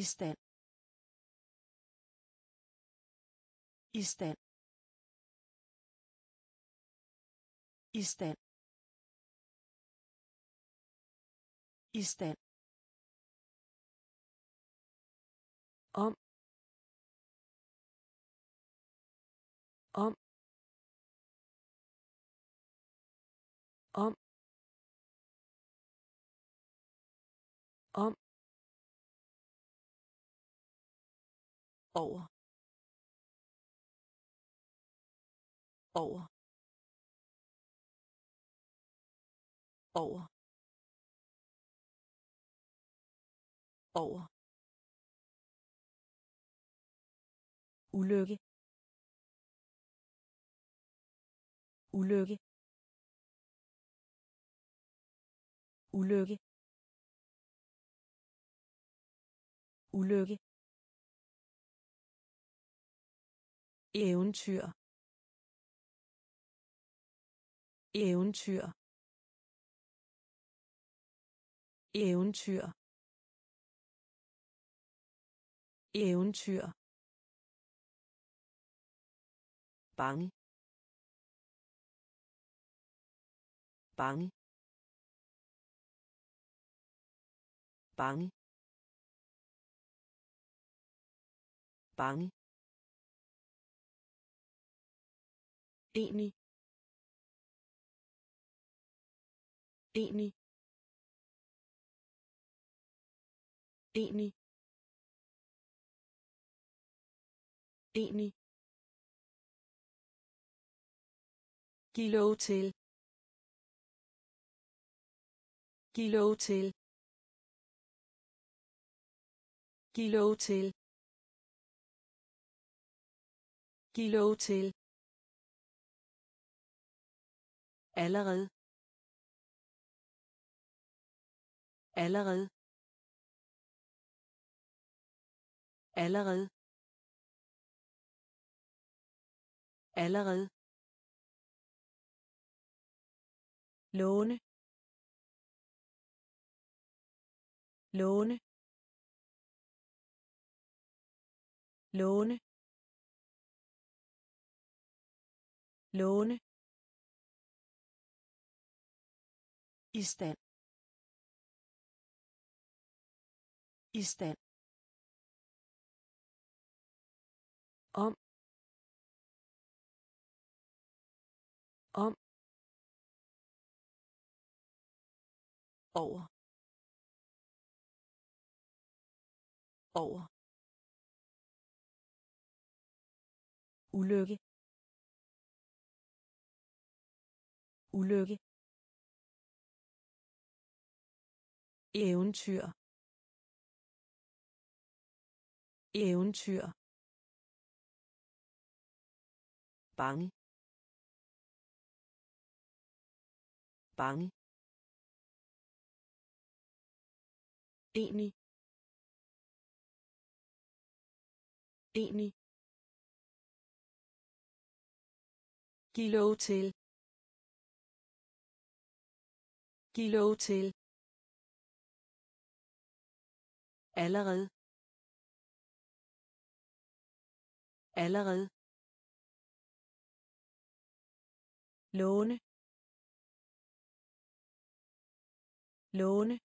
i stand i stand i stand i stand om om over. Over. Over. Over. Ulykke. Ulykke. Ulykke. Ulykke. Eventyr. Eventyr. Eventyr. Eventyr. Bange. Bange. Bange. Bange. Enig enig enig enig Giv lov til. Giv lov til. Giv lov til. Giv lov til. Allerede. Allerede. Allerede. Allerede. låne låne låne låne i stand. I stand. Om. Om. Over. Over. Ulykke. Ulykke. Eventyr. Eventyr. Bange. Bange. Enig. Enig. Giv lov til. Giv lov til. Allerede. Allerede. låne. Låne.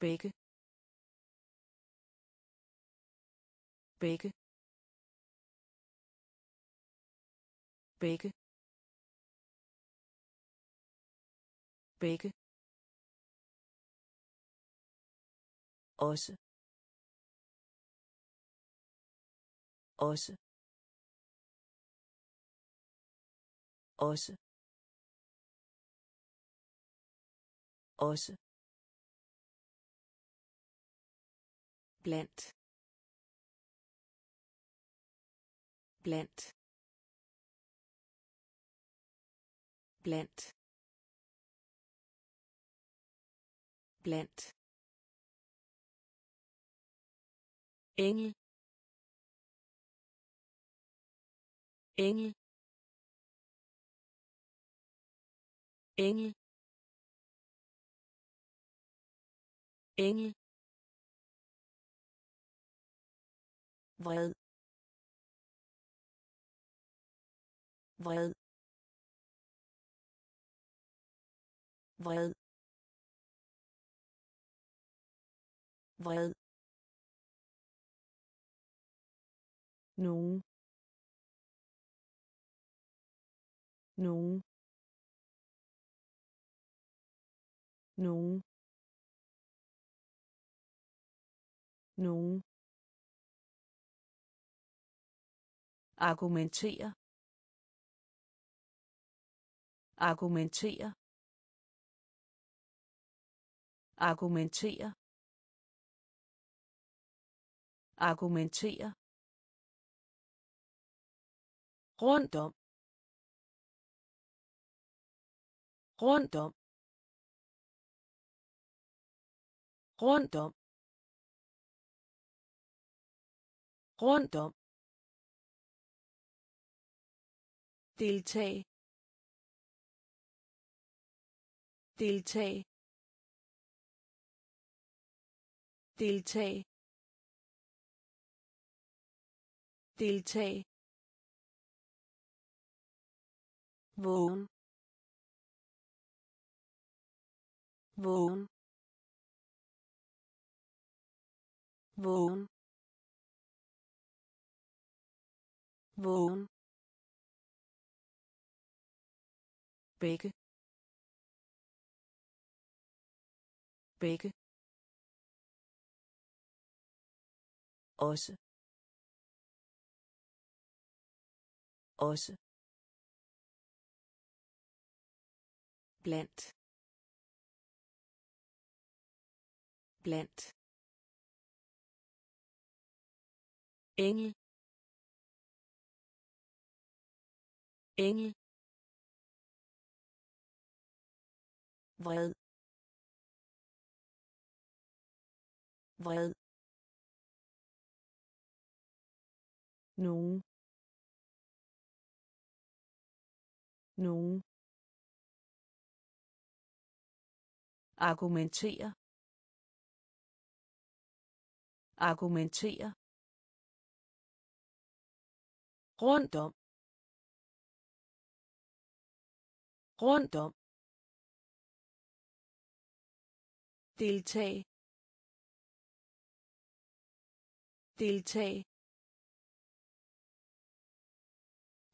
Begge begge begge begge også. Også. Også. Også. Blandt. Blandt. Blandt. Blandt. Engel. Engel. Engel. Engel. Vred. Vred. Vred. Vred. Nogen. Nogen. Nogen. Nogen. Argumentere. Argumentere. Argumentere. Argumentere rundt om. Rundt om. Rundt om. Rundt om. Deltag deltag deltag deltag vågen vågen vågen vågen begge begge også. Også blandt. Blandt. Engel. Engel. Vred. Vred. Nogen. Nogen. Argumentere. Argumentere. Rundt om. Rundt om. Deltag deltag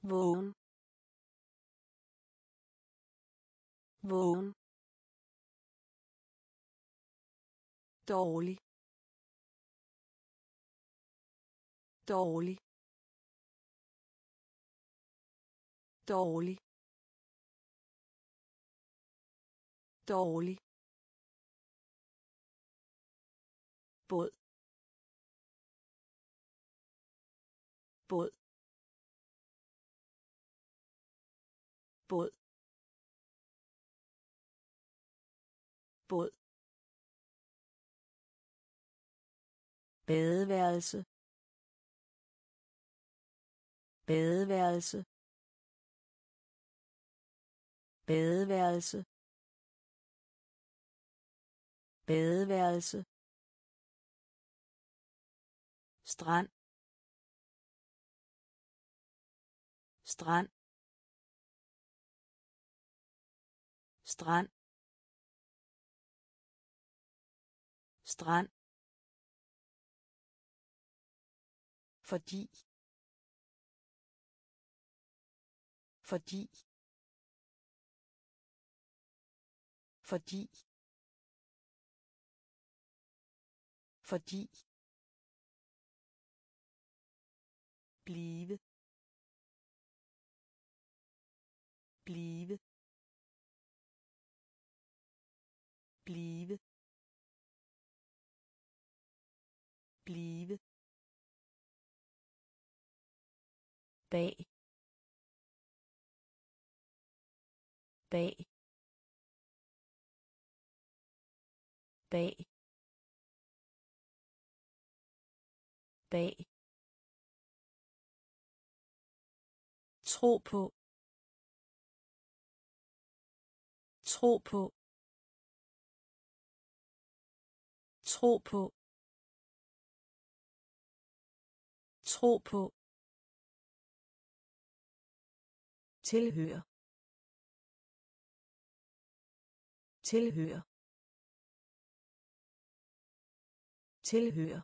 vågen. Vågen. Dårlig. Dårlig. Dårlig. Dårlig. Båd. Båd. Båd. Båd. Badeværelse. Badeværelse. Badeværelse. Badeværelse. Strand. Strand. Strand. Strand. Fordi. Fordi. Fordi. Fordi. Blive. Blive. Blive. Blive. Bag. Bag. Bag. Bag. Tro på. Tro på. Tro på. Tro på. Tilhører. Tilhører. Tilhører.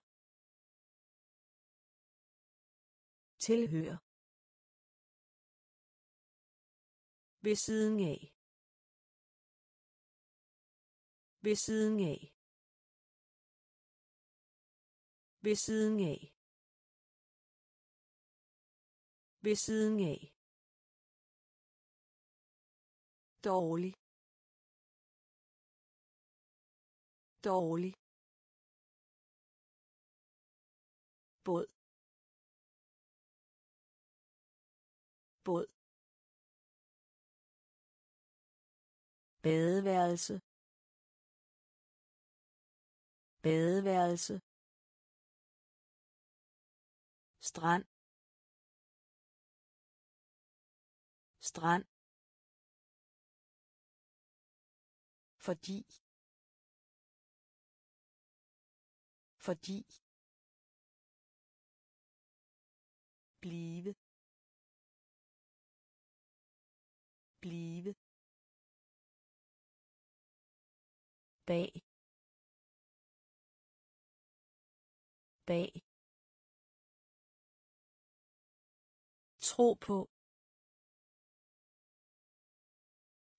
Tilhører. ved siden af ved siden af ved siden af ved siden af dårlig. Dårlig. Båd. Båd. Badeværelse. Badeværelse. Strand. Strand. Fordi. Fordi. Blive. Blive. Bag. Bag. Tro på.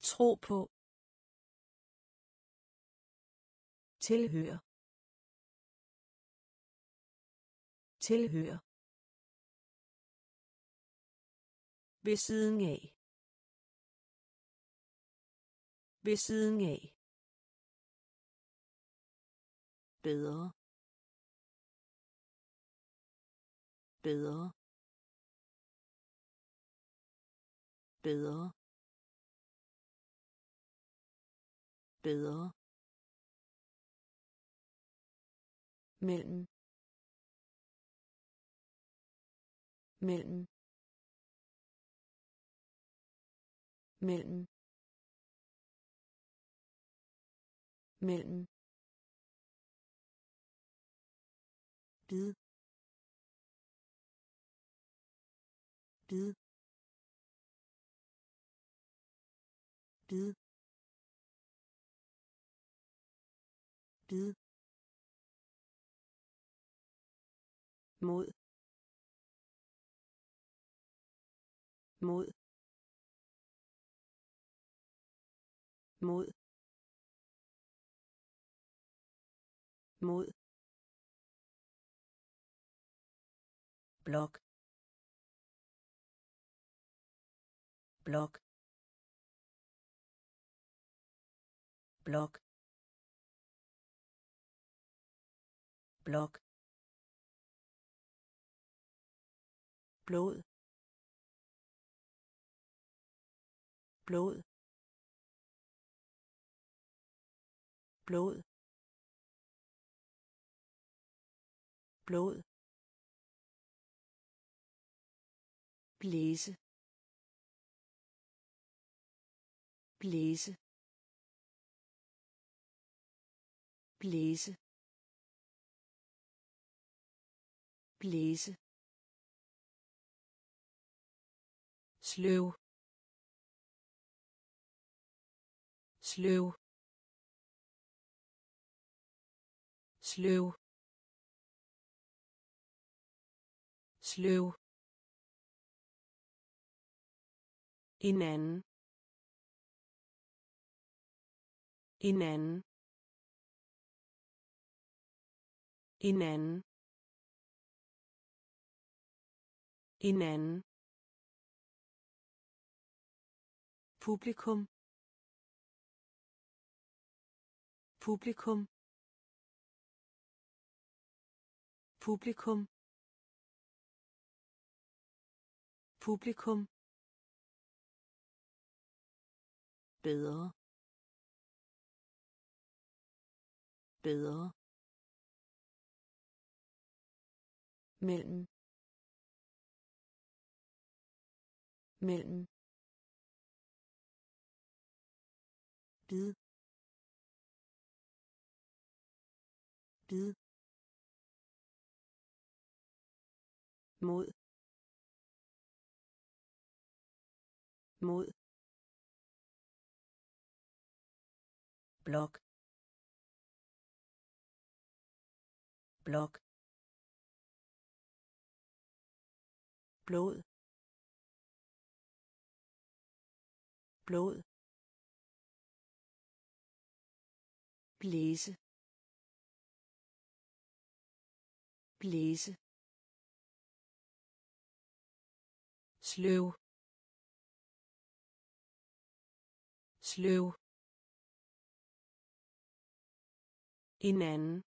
Tro på. Tilhører. Tilhører. Ved siden af. Ved siden af. Bedre. Bedre. Bedre. Bedre. Mellem. Mellem. Mellem. Mellem. Bid. Bid. Bid. Bid. Mod. Mod. Mod. Mod. Blok. Blok. Blok. Blok. Blod. Blod. Blod. Blod. Blæse. Blæse. Blæse. Blæse. Sløv. Sløv. Sløv. Sløv. En anden. En anden. En anden. En anden. Publikum. Publikum. Publikum. Publikum. Bedre. Bedre. Mellem. Mellem. Bid. Bid. Mod. Mod. Blok. Blok. Blod. Blod. Blæse. Blæse. Sløv. Sløv. En anden.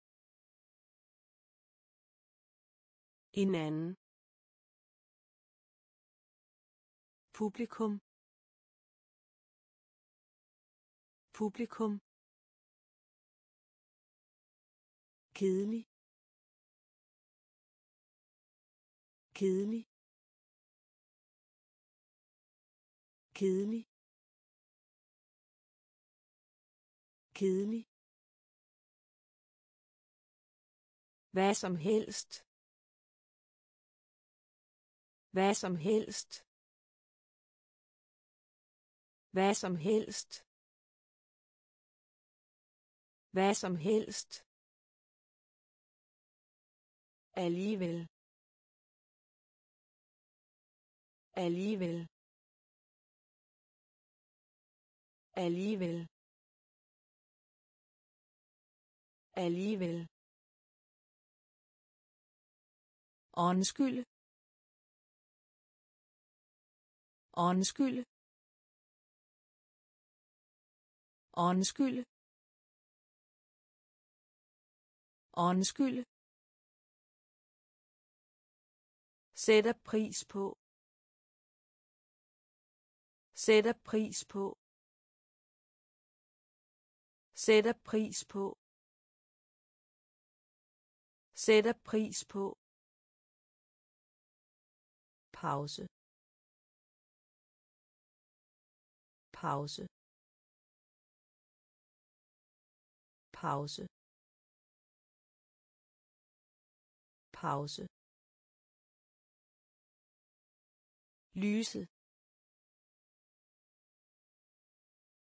En anden. Publikum. Publikum. Kedelig. Kedelig. Kedelig. Kedelig. Hvad som helst. Hvad som helst. Hvad som helst. Hvad som helst alligevel alligevel alligevel alligevel Undskyld. Undskyld. Undskyld. Undskyld. Sætter pris på. Sætter pris på. Sætter pris på. Sætter pris på. Pause. Pause. Pause. Pause. Lyse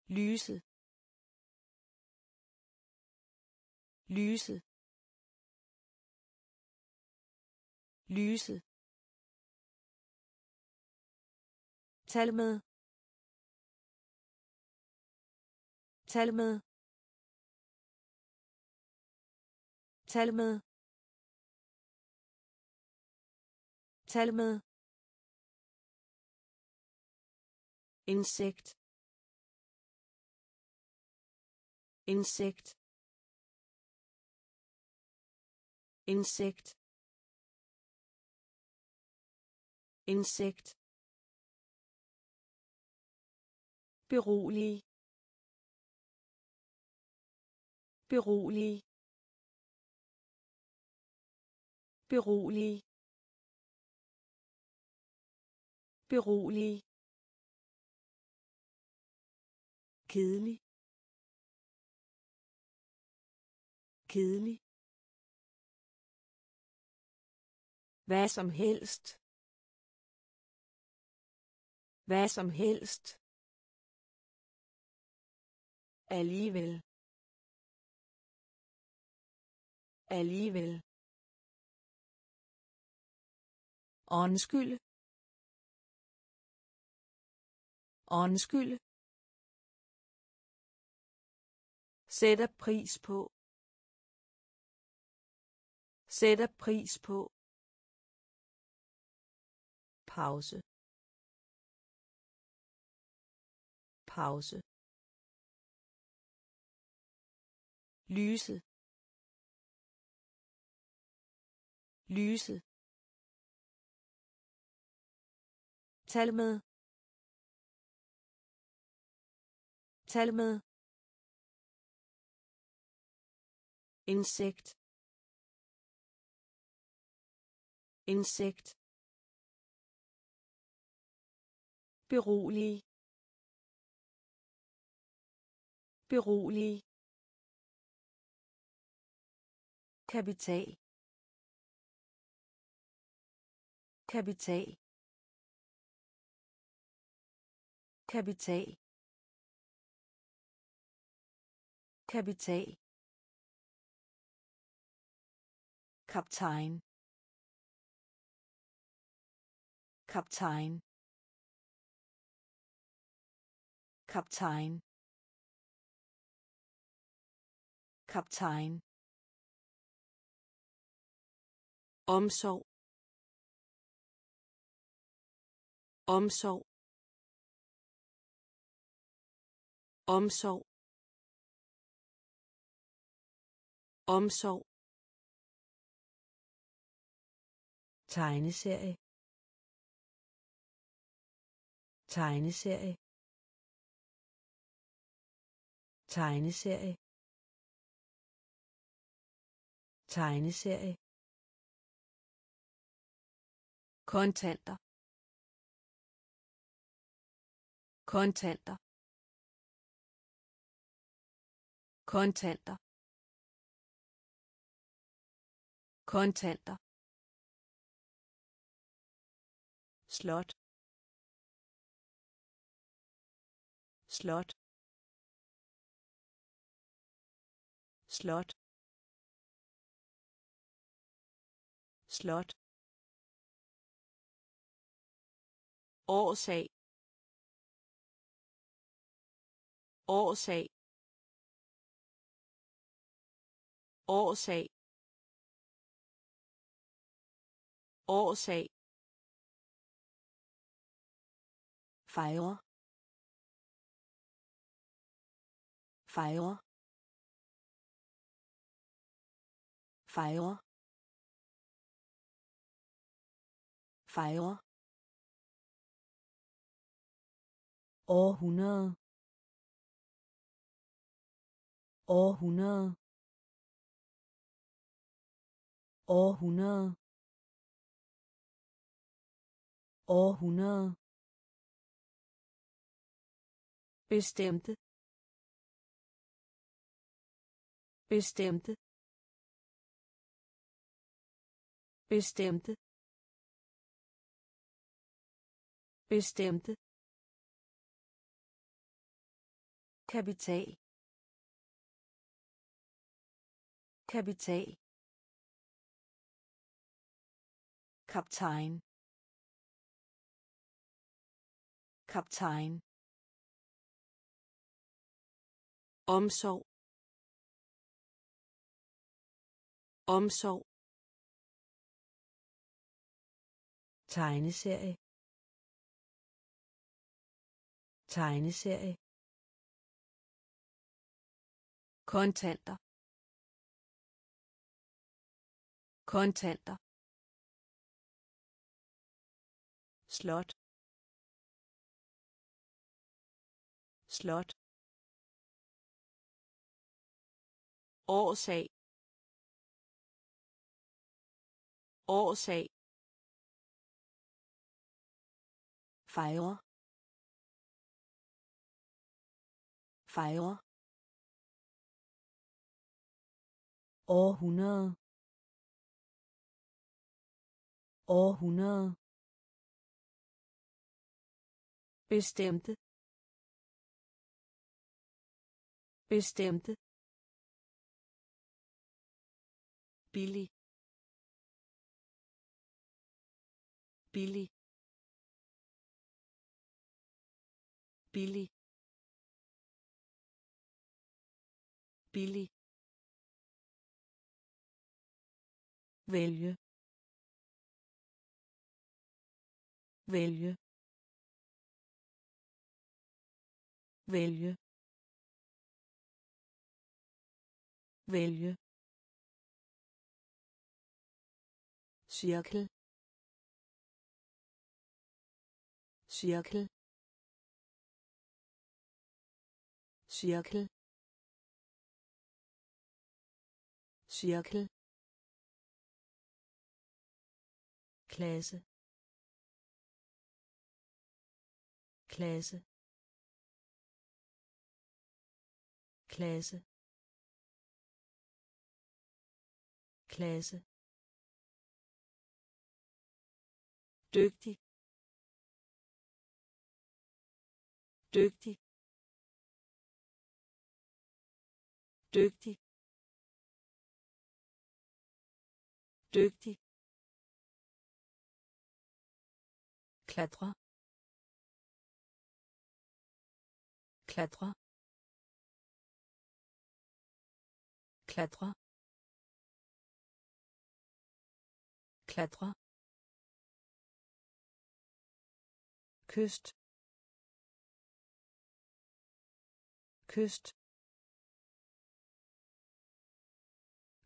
lyse lyse lyse Tal med. Tal med. Tal med. Tal med. Insekt. Insekt. Insekt. Insekt. Berolig. Berolig. Berolig. Berolig. Kedelig. Kedelig. Hvad som helst. Hvad som helst. Alligevel. Alligevel. Undskyld. Undskyld. Sætter pris på. Sætter pris på. Pause. Pause. lyse lyse tal med tal med insekt. Insekt. Berolig. Berolig. Kapital. Kapital. Kapital. Kapital. Kaptajn kaptajn kaptajn kaptajn omsorg omsorg omsorg omsorg tegneserie. Tegneserie. Tegneserie. Tegneserie. Kontanter. Kontanter. Kontanter. Kontanter. Slot. Slot. Slot. Slot. Årsag. Årsag. Årsag. Årsag. Fejre. Fejre. Fejre. Fejre. Århundrede. Århundrede. Århundrede. Århundrede bestemte bestemte bestemte bestemte. Kapital. Kapital. Kaptajn. Kaptajn. Omsorg. Omsorg. Tegneserie. Tegneserie. Kontanter. Kontanter. Slot. Slot årsag. Årsag. Fejre. Fejre. Århundrede. Århundrede. Bestemte. Bestemte. Billig. Billig. Billig. Billig. Vælge. Vælge. Vælge. Vælge. Cirkel. Cirkel. Cirkel. Cirkel. Klasse. Klasse. Klasse. Klasse dygtig. Dygtig. Dygtig. Klatre. Klatre. Klatre. Klatre kyst kyst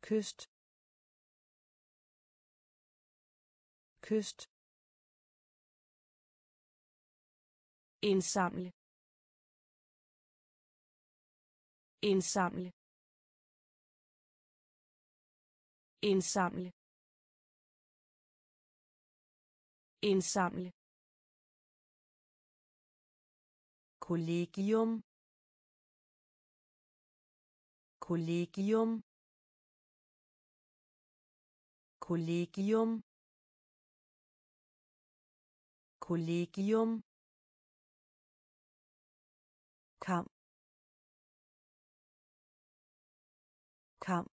kyst kyst. Indsamle. Indsamle. Indsamle. Indsamle. Kollegium. Kollegium. Kollegium. Kollegium. Kamp. Kamp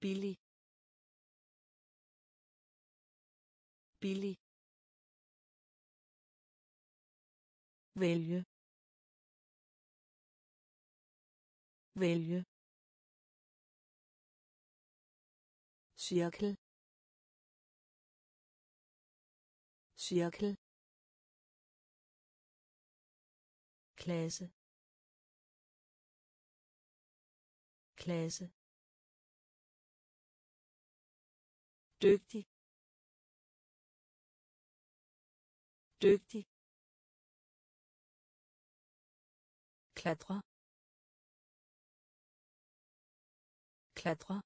billig. Billig. Vælge. Vælge. Cirkel. Cirkel. Klasse. Klasse. Dygtig. Dygtig. Klatre. Klatre.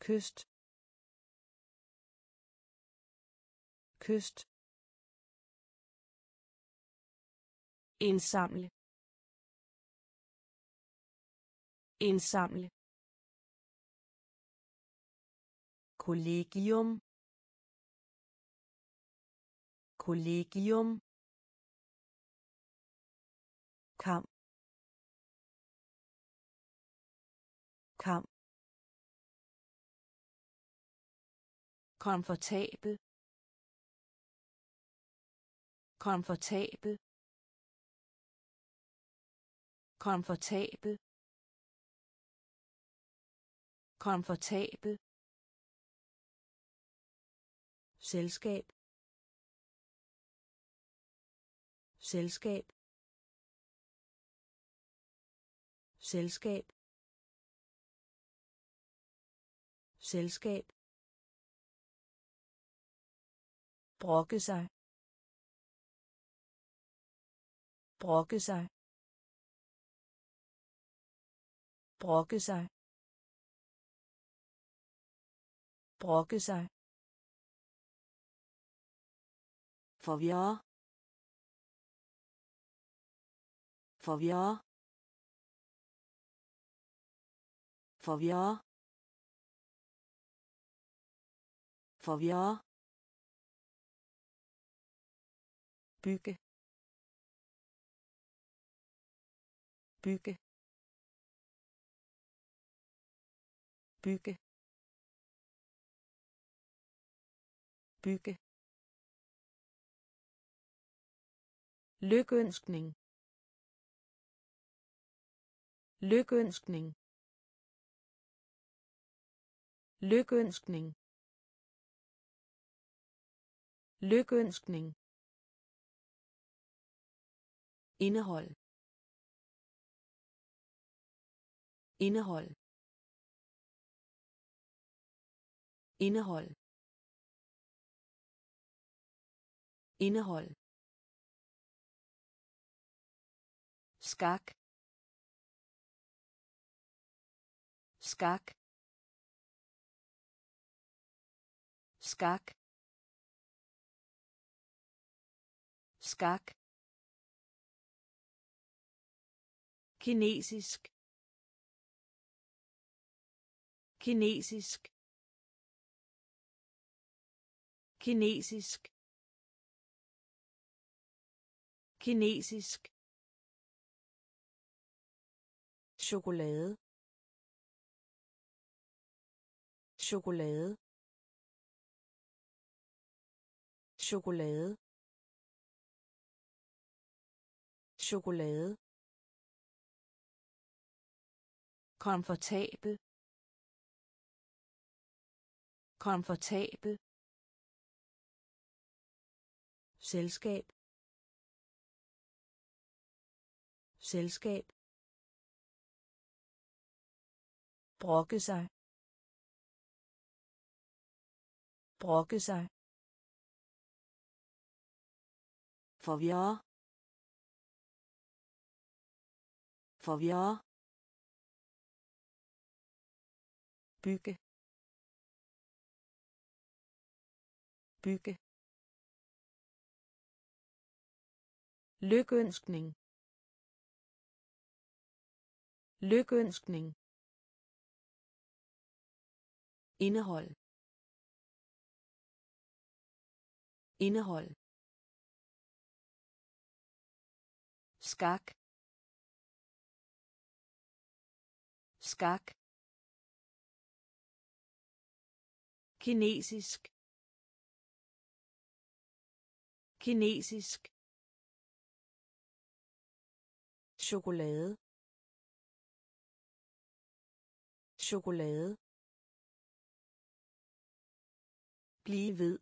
Kyst. Kyst. Indsamle. Indsamle. Kollegium. Kollegium. Kamp. Kamp. Komfortabel. Komfortabel. Komfortabel. Komfortabel selskab. Selskab. Selskab. Selskab. Brokke sig. Brokke sig. Brokke sig. Brokke sig. Forvirre forvirre forvirre forvirre bygge. Bygge. Bygge. Bygge. Lykønskning. Lykønskning. Lykønskning. Lykønskning. Indehold. Indehold. Indehold. Indehold. Skak. Skak. Skak. Skak. Kinesisk. Kinesisk. Kinesisk. Kinesisk. Chokolade. Chokolade. Chokolade. Chokolade. Komfortabel. Komfortabel. Selskab. Selskab. Brokke sig. Brokke sig. Forvirre. Forvirre. Bygge. Bygge. Lykønskning. Lykønskning indehold. Indehold. Skak. Skak. Kinesisk. Kinesisk. Chokolade. Chokolade. Blive ved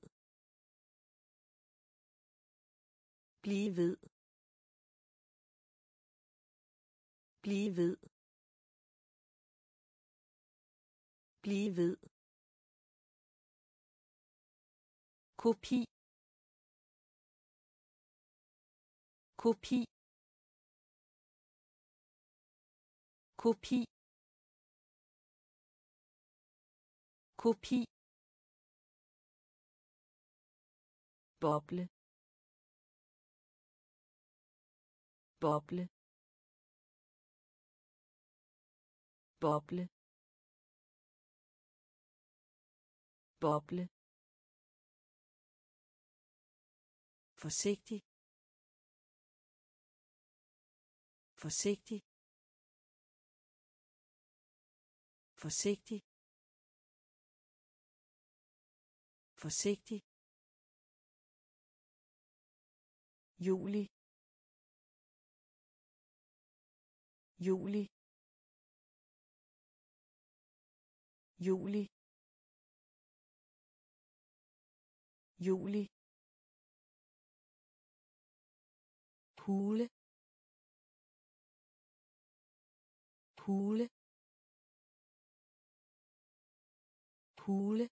blive ved blive ved blive ved kopi kopi kopi kopi boble. Boble. Boble. Boble. Forsigtig. Forsigtig. Forsigtig. Forsigtig. Juli. Juli. Juli. Juli. Hule. Hule. Hule.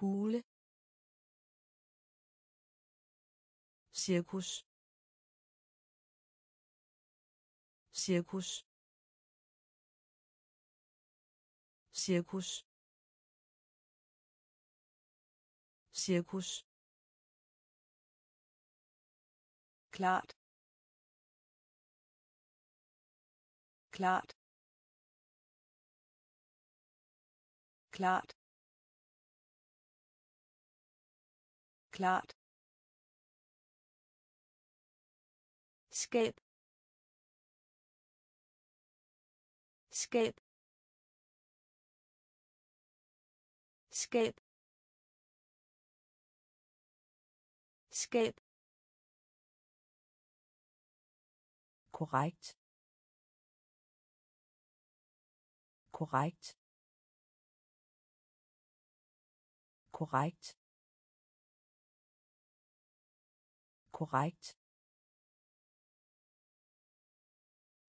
Hule. Cirkus cirkus cirkus cirkus klart. Klart. Klart. Klart skab. Skab. Skab. Skab. Korrekt. Korrekt. Korrekt. Korrekt.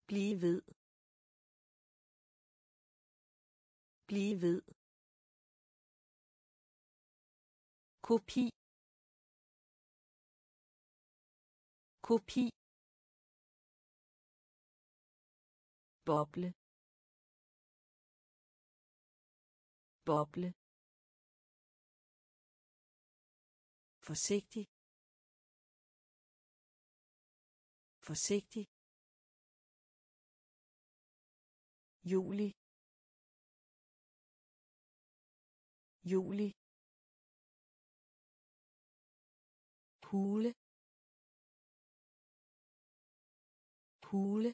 Blive ved. Blive ved. Kopi. Kopi. Boble. Boble. Forsigtig. Forsigtig. Juli. Juli. Hule. Hule.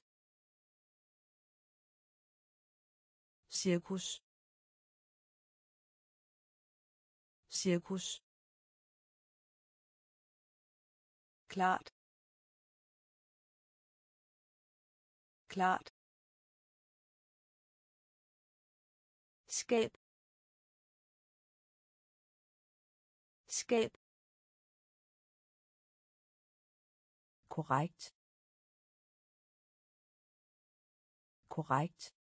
Cirkus. Cirkus. Klart. Klart. Skab. Skab. Korrekt. Korrekt.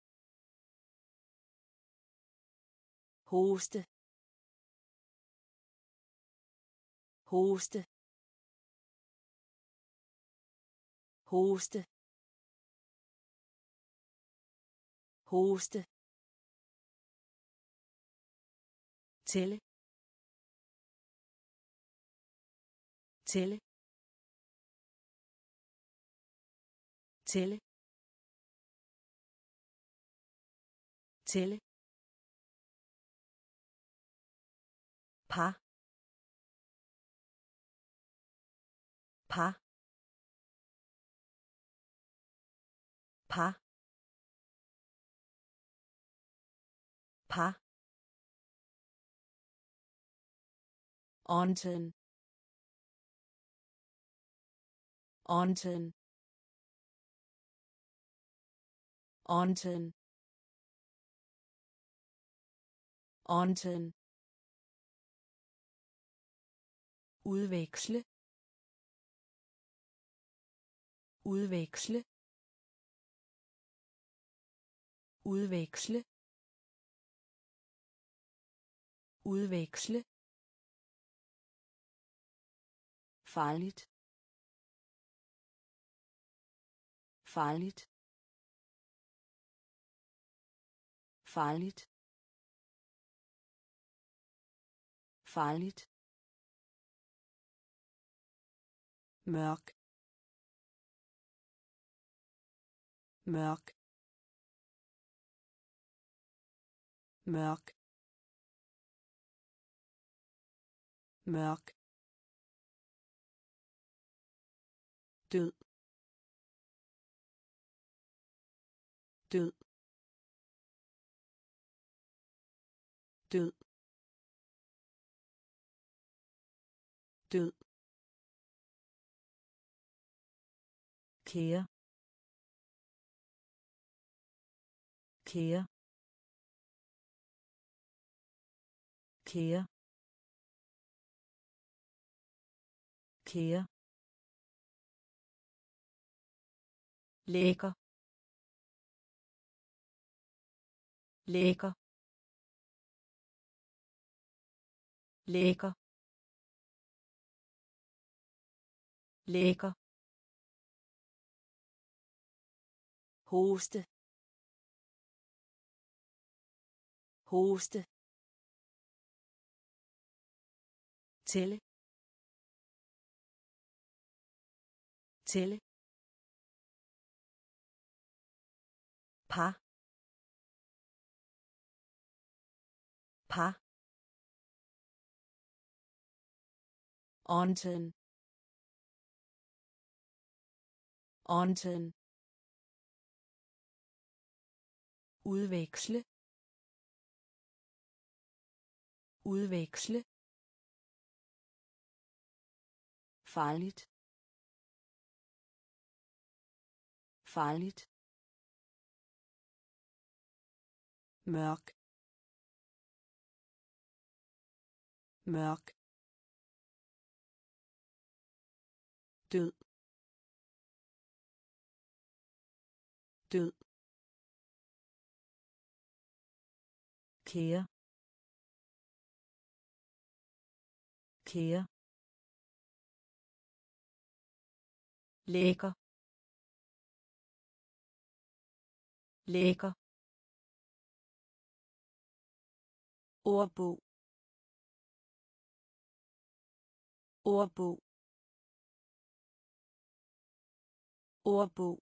Hoste. Hoste. Hoste. Hoste. Tælle tælle tælle tælle par par par par Onten. Onten. Onten. Onten. udveksle udveksle udveksle udveksle farligt farligt farligt farligt mørk mørk mørk mørk død. Død. Død. Død. Kære. Kære. Kære. Kære. Lækker. Lækker. Lækker. Lækker. Hoste. Hoste. Tælle. Tælle. Par par Onten. Onten. udveksle. Udveksle. Farligt. Farligt. Mørk. Mørk. Død. Død. Kære. Kære. Lækker. Lækker. Ordbog. Ordbog. Ordbog.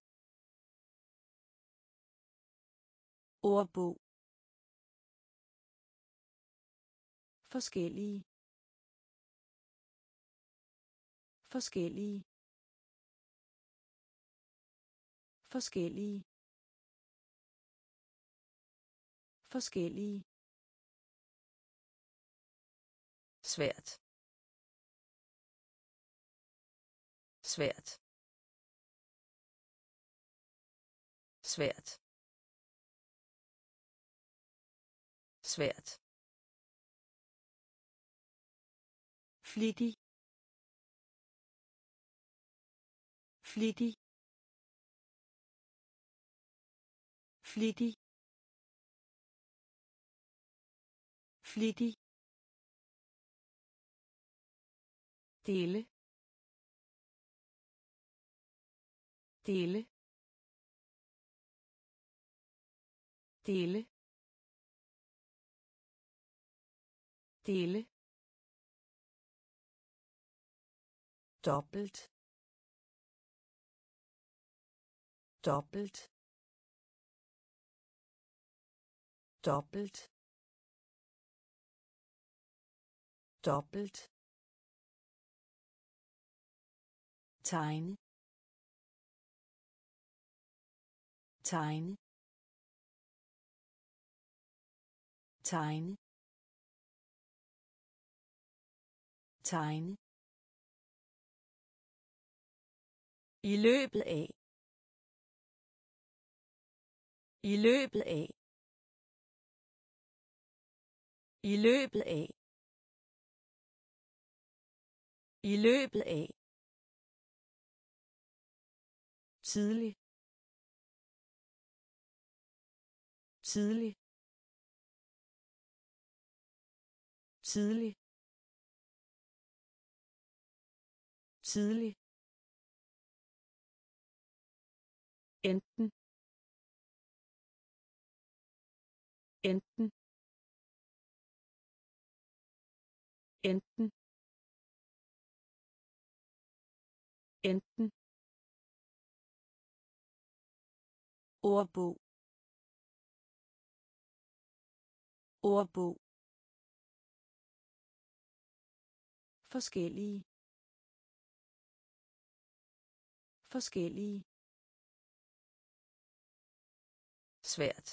Ordbog. Forskellige. Forskellige. Forskellige. Forskellige. Svært svært svært svært flittig. Flittig. Flittig. Flittig dele dele dele dele. Doppelt doppelt doppelt doppelt tegne. Tegne. Tegne. Tegne. I løbet af. I løbet af. I løbet af. I løbet af. Tidlig. Tidlig. Tidlig. Tidlig. Enten. Enten. Enten. Enten. Ordbog. Ordbog. Forskellige. Forskellige. Svært.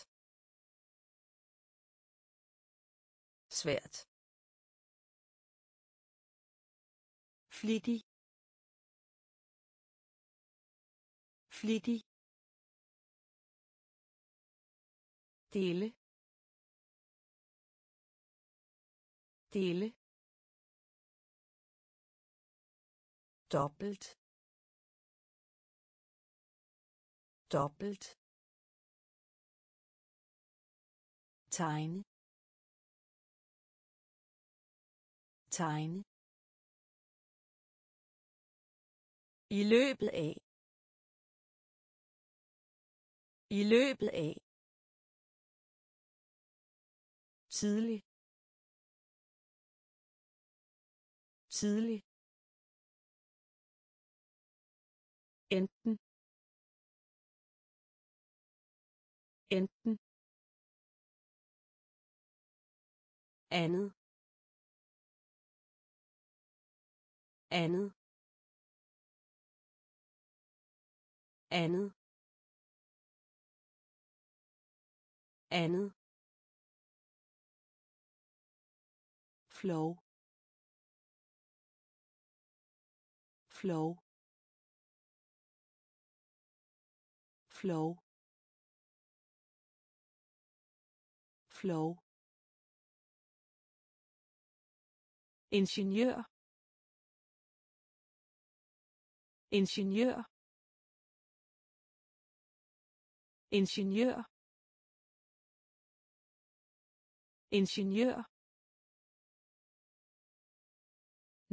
Svært. Flittig. Flittig. Dele dele doppelt doppelt tegne tegne. I løbet af i løbet af. Tidlig. Tidlig. Enten. Enten. Andet. Andet. Andet. Andet. Flow. Flow. Flow. Flow. Ingeniør. Ingeniør. Ingeniør. Ingeniør.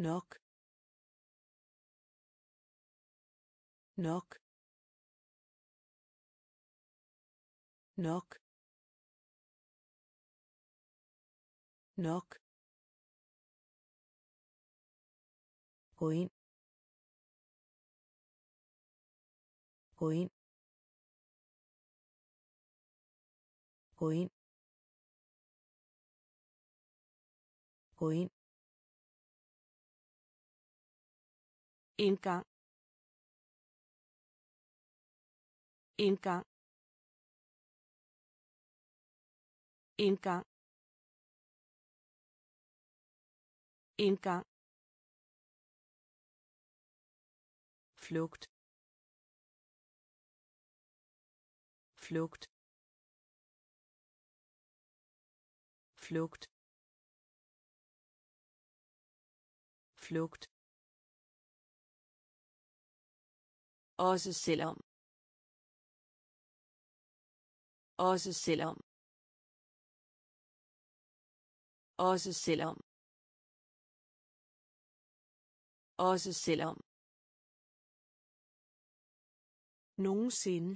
Nok. Nok. Nok. Nok. Gå ind. Gå ind indgang indgang indgang indgang flugt flugt flugt flugt også selvom. Også selvom. Også selvom. Også selvom. Nogensinde.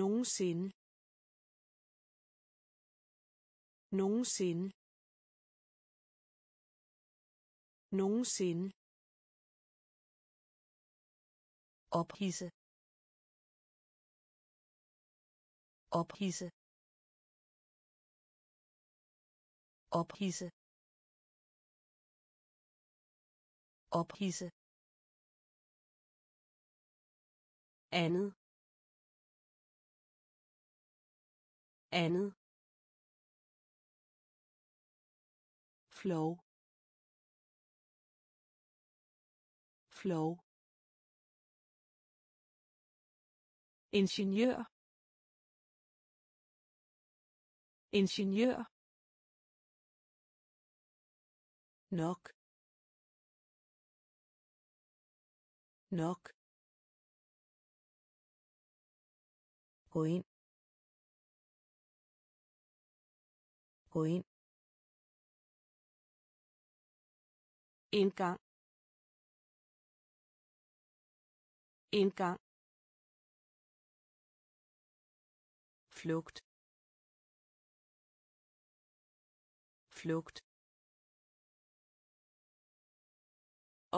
Nogensinde. Nogensinde. Nogensinde. Ophisse ophisse ophisse ophisse andet. Andet. Flow. Flow. Ingeniør. Ingeniør. Nok. Nok. Gå ind. Gå ind. Indgang. Indgang. Flugt. Flugt.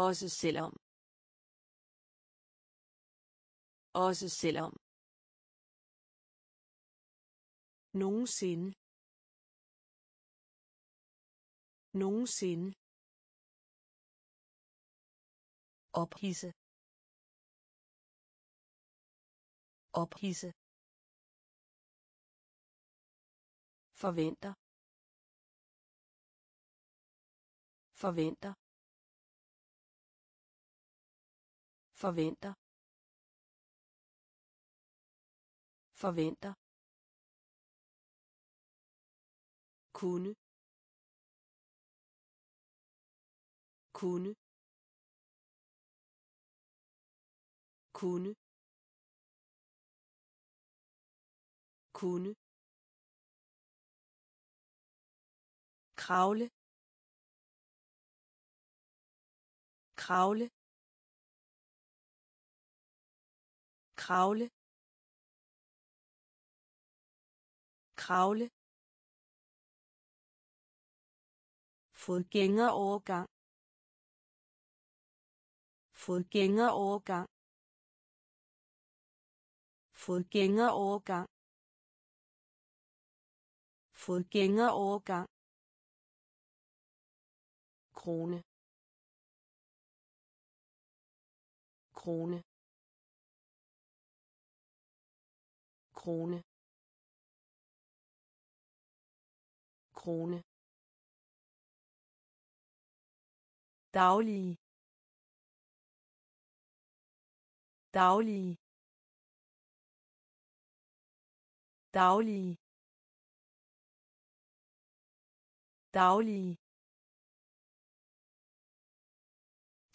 Også selvom. Også selvom. Nogensinde. Nogensinde. Ophisse ophisse forventer. Forventer. Forventer. Forventer. Kunne. Kunne. Kunne. Kunne. Kravle. Kravle. Kravle. Kravle. Fodgængerovergang. Fodgængerovergang. Fodgængerovergang. Fodgængerovergang krone. Krone. Krone. Krone. Daglige. Daglige. Daglige. Daglige.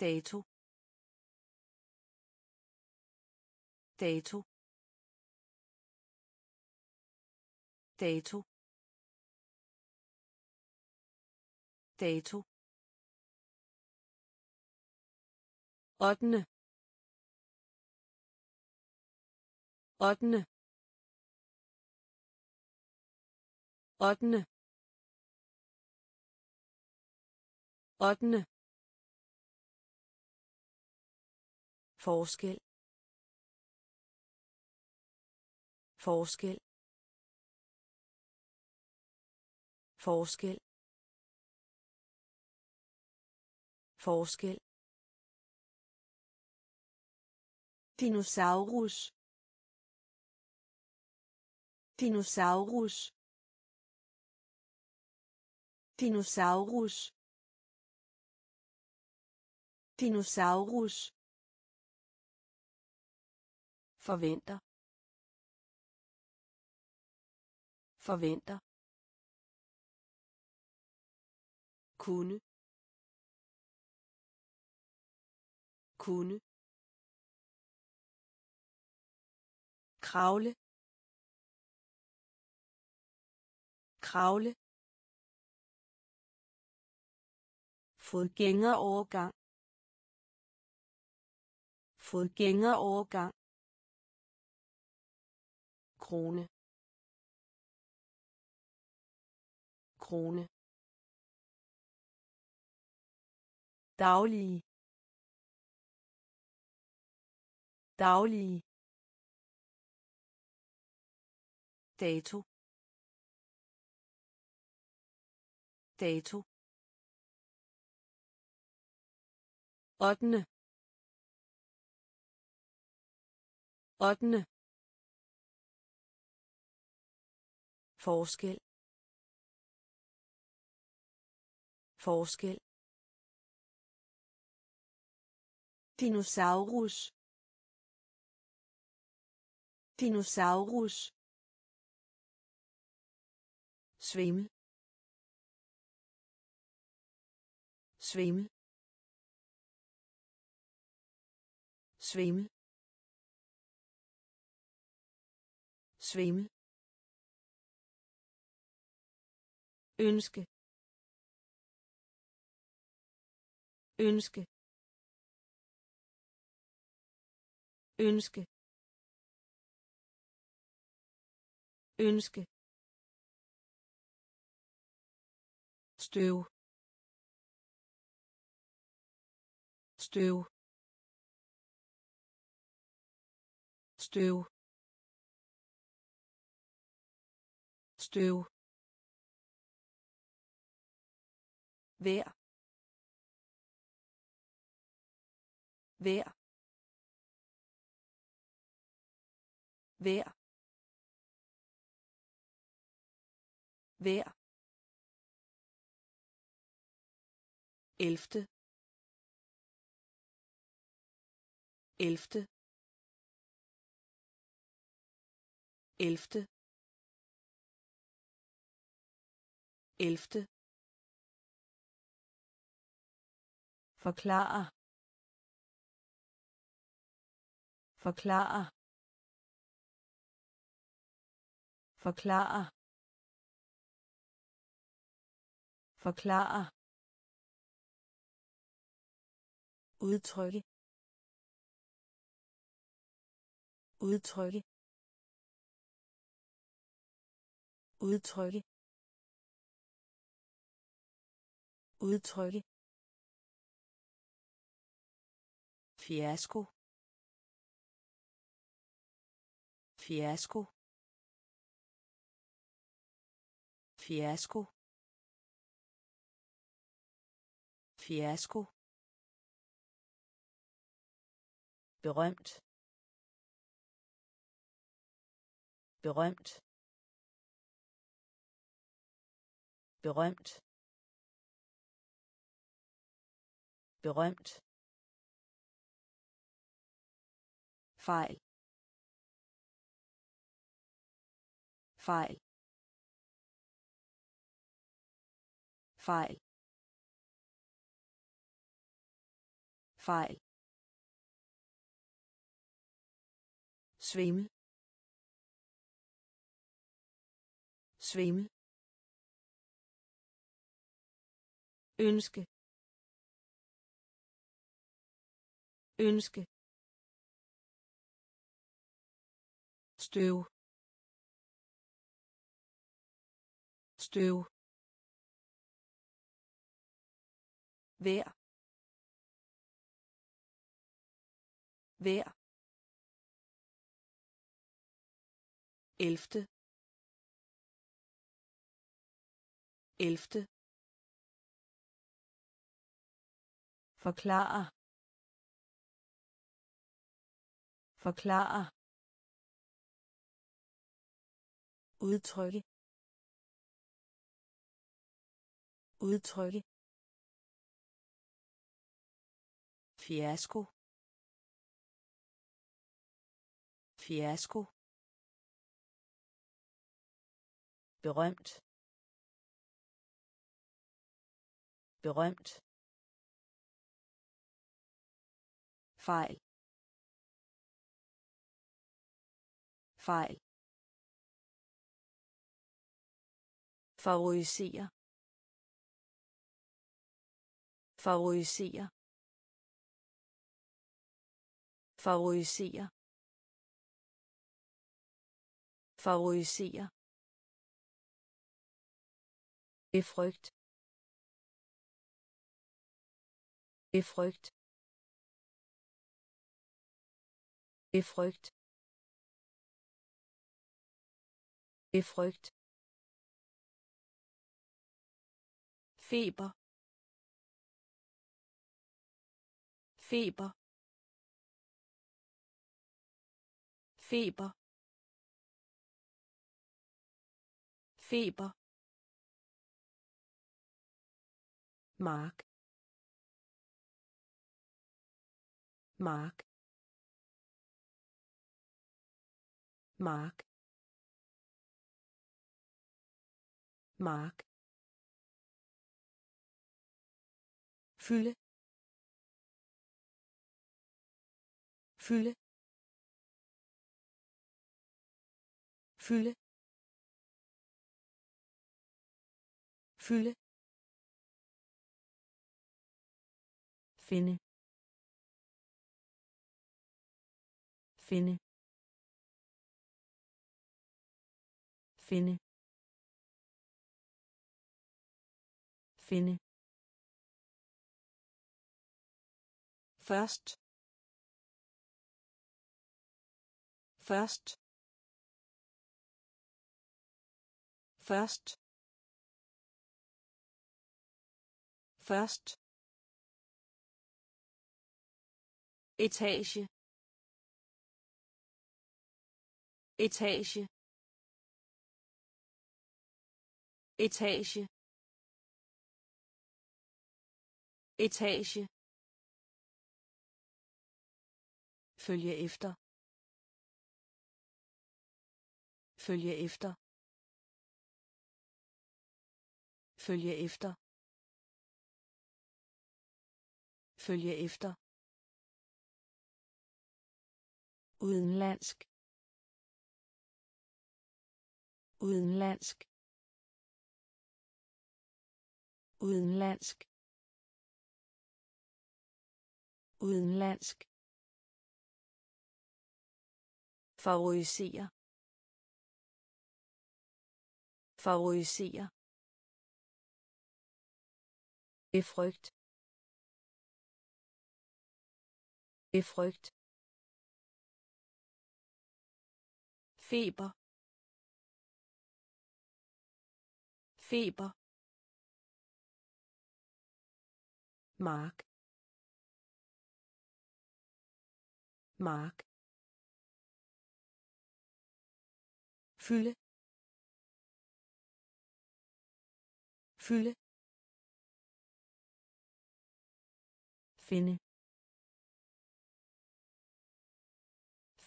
Dato. Dato. Dato. Dato. Ottende. Ottende. Ottende. Ottende. Forskel. Forskel. Forskel. Forskel. Dinosaurus. Dinosaurus. Dinosaurus. Dinosaurus forventer. Forventer. Kunne. Kunne. Kravle. Kravle. Fodgængerovergang. Fodgængerovergang krone. Krone. Daglige. Daglige. Dato. Dato. Ottende. Ottende. Forskel. Forskel. Dinosaurus. Dinosaurus. Svimmel svimmel svimmel svimmel ønske. Ønske. Ønske. Ønske. Støv. Støv. Støv. Støv. Vær. Vær. Vær. Vær. Elfte. Elfte. Elfte. Elfte. Forklare. Forklare. Forklare. Forklare. Udtrykke. Udtrykke. Udtrykke. Udtrykke. Fiasko fiasko fiasko fiasko berømt berømt berømt berømt fejl. Fejl. Fejl. Fejl. Svimmel. Svimmel. Ønske. Ønske. Støv. Støv. Vær. Vær. Elfte. Elfte. Forklare. Forklare. Udtrykke udtrykke fiasko fiasko berømt berømt fejl fejl favorisere favorisere favorisere favorisere befrygt befrygt befrygt befrygt feber. Feber. Feber. Feber. Mark. Mark. Mark. Mark. Fylde. Fylde. Fylde. Fylde. Finde. Finde. Finde. Finde først først først først etage. Etage. Etage. Etage følge efter. Følge efter. Følge efter. Følge efter. Udenlandsk. Udenlandsk. Udenlandsk. Udenlandsk. Favorisere favorisere befrygt. Befrygt. Feber. Feber. Mark. Mark. Fylde. Fylde. Finde.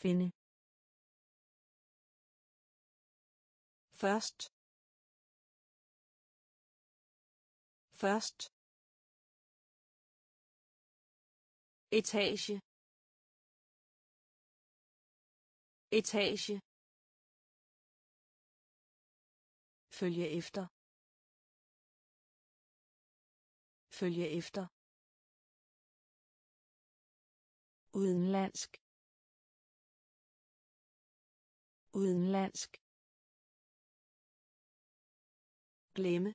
Finde. Først. Først. Etage. Etage. Følge efter. Følge efter. Udenlandsk. Udenlandsk. Glemme.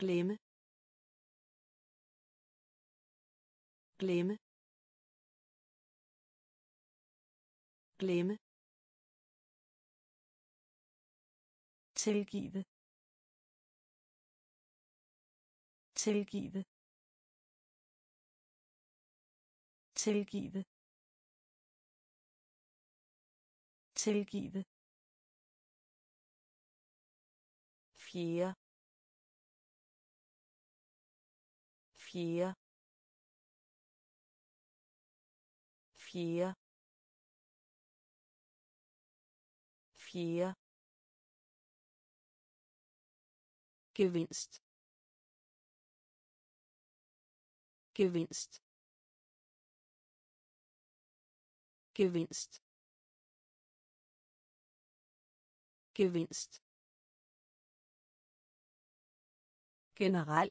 Glemme. Glemme. Glemme tilgive tilgive tilgive tilgive fjerde. Fjerde. Fjerde. Fjerde. gewinnst. Gewinnst. Gewinnst. Gewinnst. General.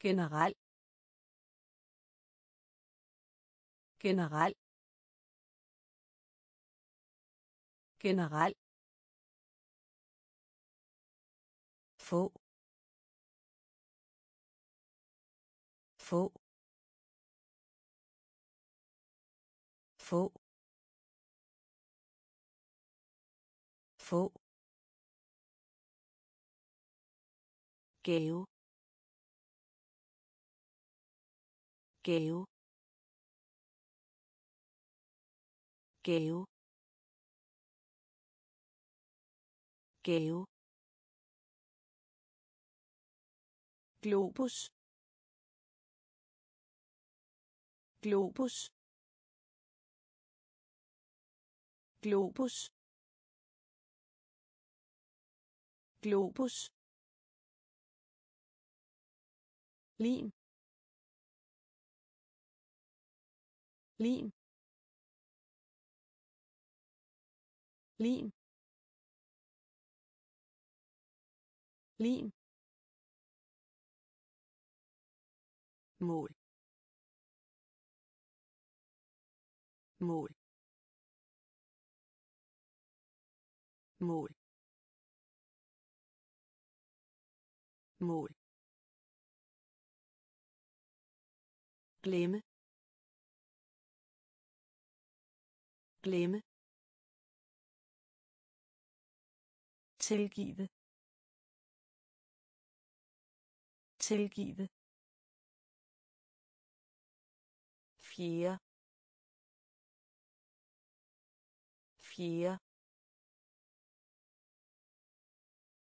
General. General. General. Få. Få. Få. Få. Gave. Gave. Gave. Gave globus. Globus. Globus. Globus. Lim. Lim. Lim. Lim. Mål. Mål. Mål. Mål. Glemme. Glemme. Tilgive. Tilgive. vier. Vier.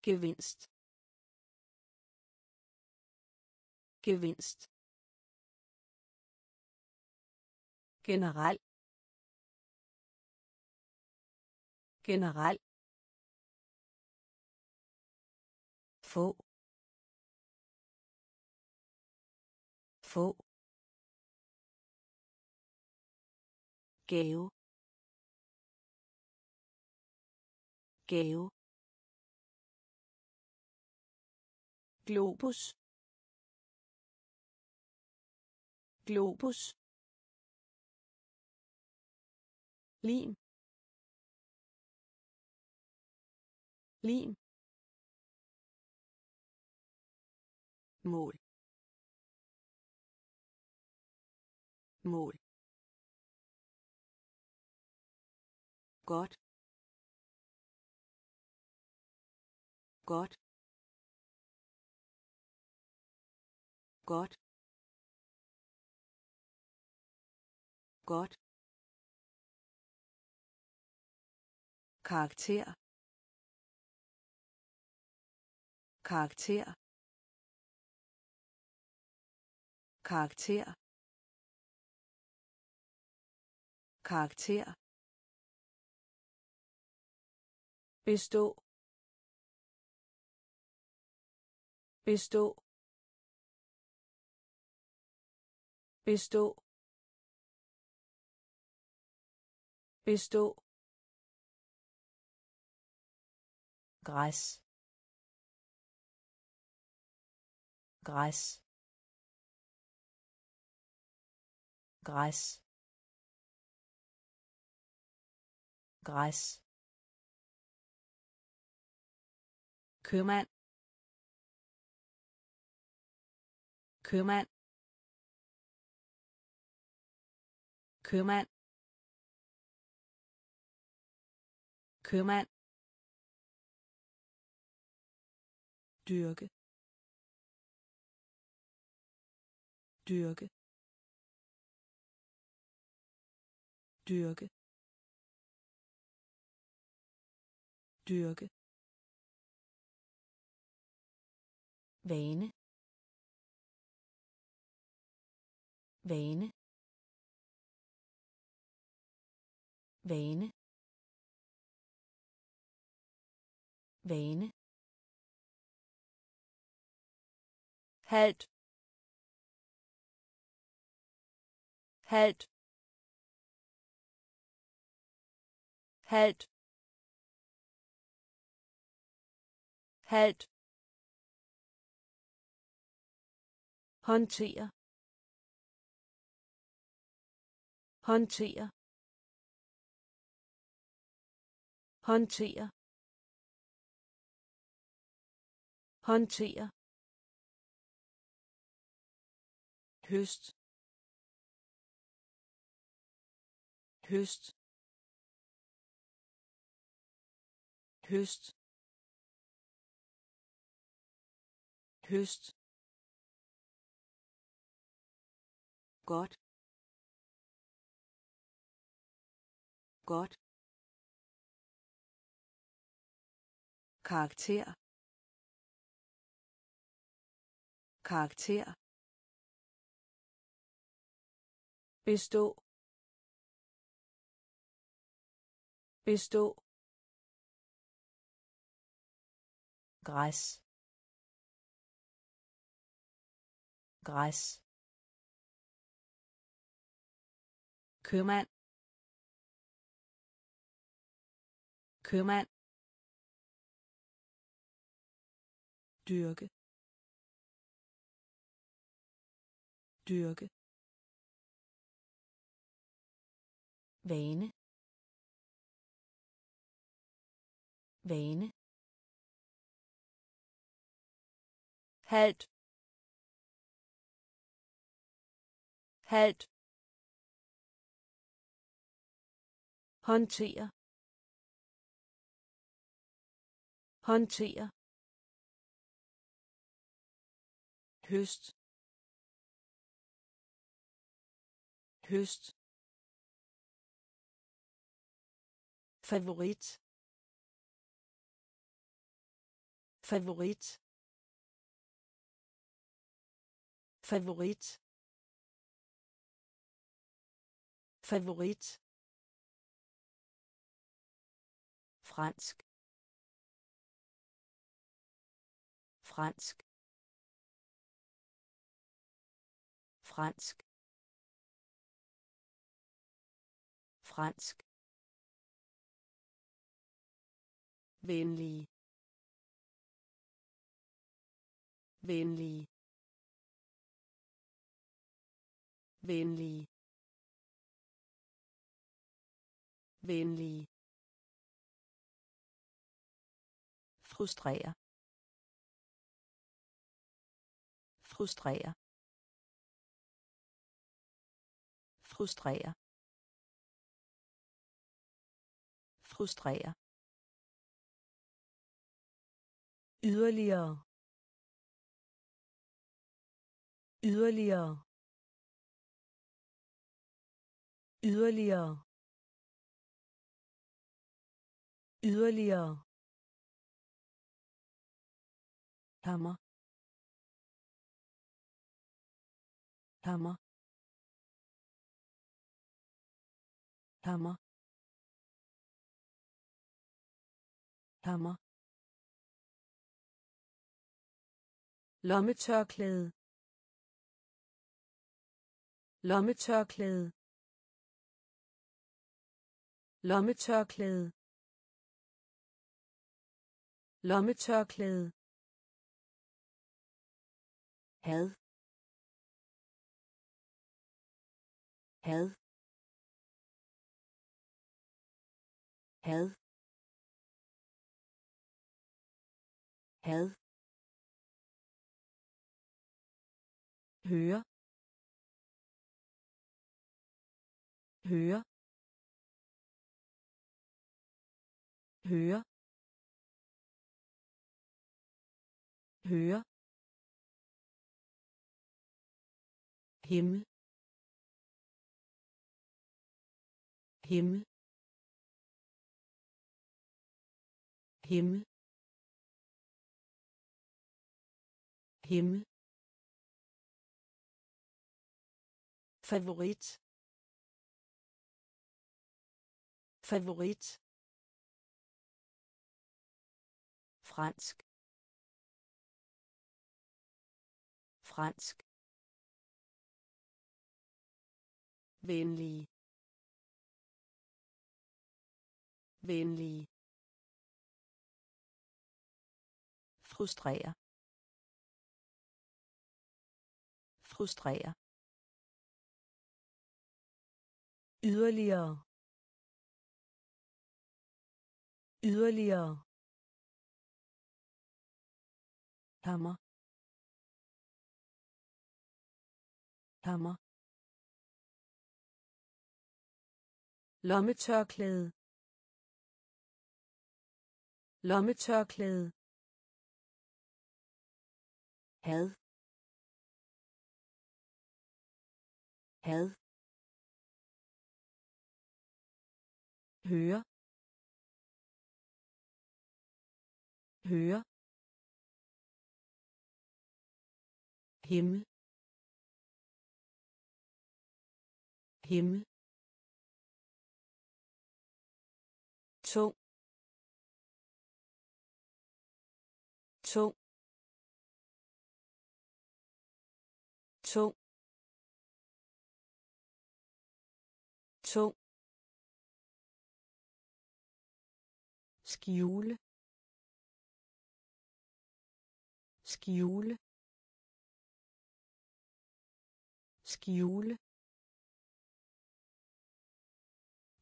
Gewinnst. Gewinnst. General. General. Få få gave gave globus. Globus. Lim. Lim. Mål. Mål. Godt. Godt. Godt. Godt. Karakter. Karakter. Karakter. Karakter. Bestå. Bestå. Bestå. Bestå. Græs. Græs. Græs. Græs. Købmand. Købmand. Købmand. Købmand. Dyrke. Dyrke. Dyrke. Dyrke. Vane vane vane vane halt halt halt halt håndtere. Håndtere. Håndtere. Håndtere. Høst. Høst. Høst. Høst. Godt. Godt. Karakter. Karakter. Bestå. Bestå. Græs. Græs. Købmand. Købmand. Dyrke. Dyrke. Vane. Vane. Halt. Halt håndtere. Håndtere. Høst. Høst. Favorit. Favorit. Favorit. Favorit. Fransk. Fransk. Fransk. Fransk. Venlig. Venlig. Venlig. Venlig. Frustrere frustrere frustrere frustrere yderligere. Yderligere. Yderligere. Yderligere. Hammer hammer hammer hammer lommetørklæde. Lommetørklæde. Lommetørklæde. Lommetørklæde. Had had had had høre. Høre. Høre. Høre himmel. Himmel. Himmel. Himmel. Favorit. Favorit. Fransk. Fransk. Venlige venlige frustrere frustrere yderligere yderligere hammer hammer lommetørklæde. Lommetørklæde. Had. Had. Høre. Høre. Himmel. Himmel. Tung tung tung tung. Skjule skjule skjule.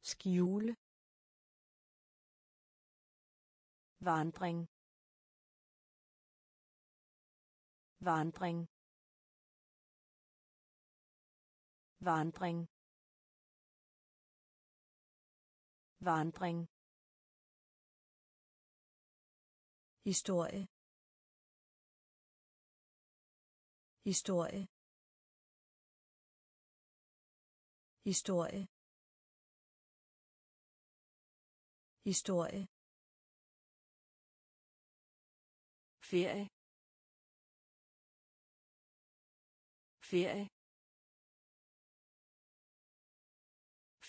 Skjule. Vandring. Vandring. Vandring. Vandring. Historie. Historie. Historie. Historie. Ferie. Ferie.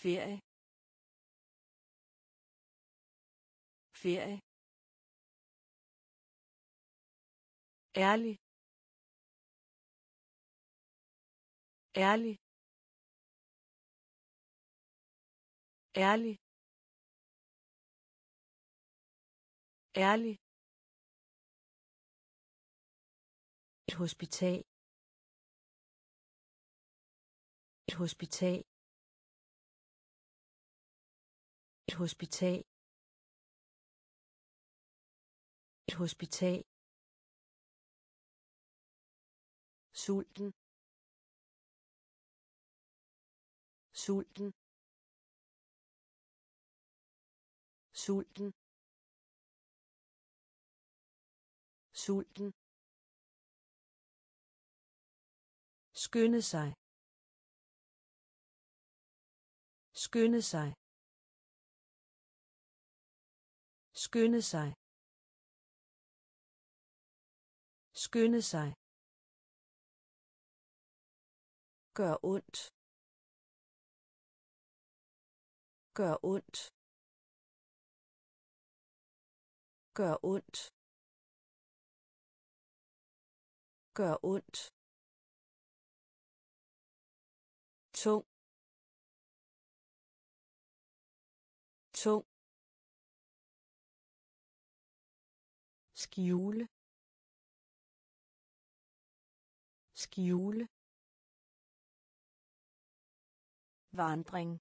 Ferie. Ferie. Ærlig. Ærlig. Ærlig. Ærlig. Et hospital. Et hospital. Et hospital. Et hospital. Sulten. Sulten. Sulten. Sulten. Skynde sig. Skynde sig. Skynde sig. Skynde sig. Gør ondt. Gør ondt. Gør ondt. Gør ondt. Tung tung skjule skjule vandring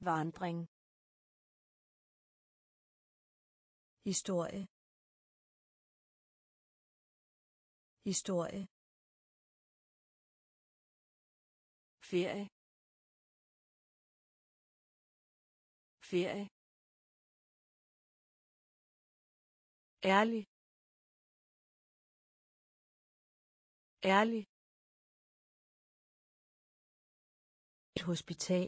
vandring historie historie ferie. Ferie. Ærlig. Ærlig. Et hospital.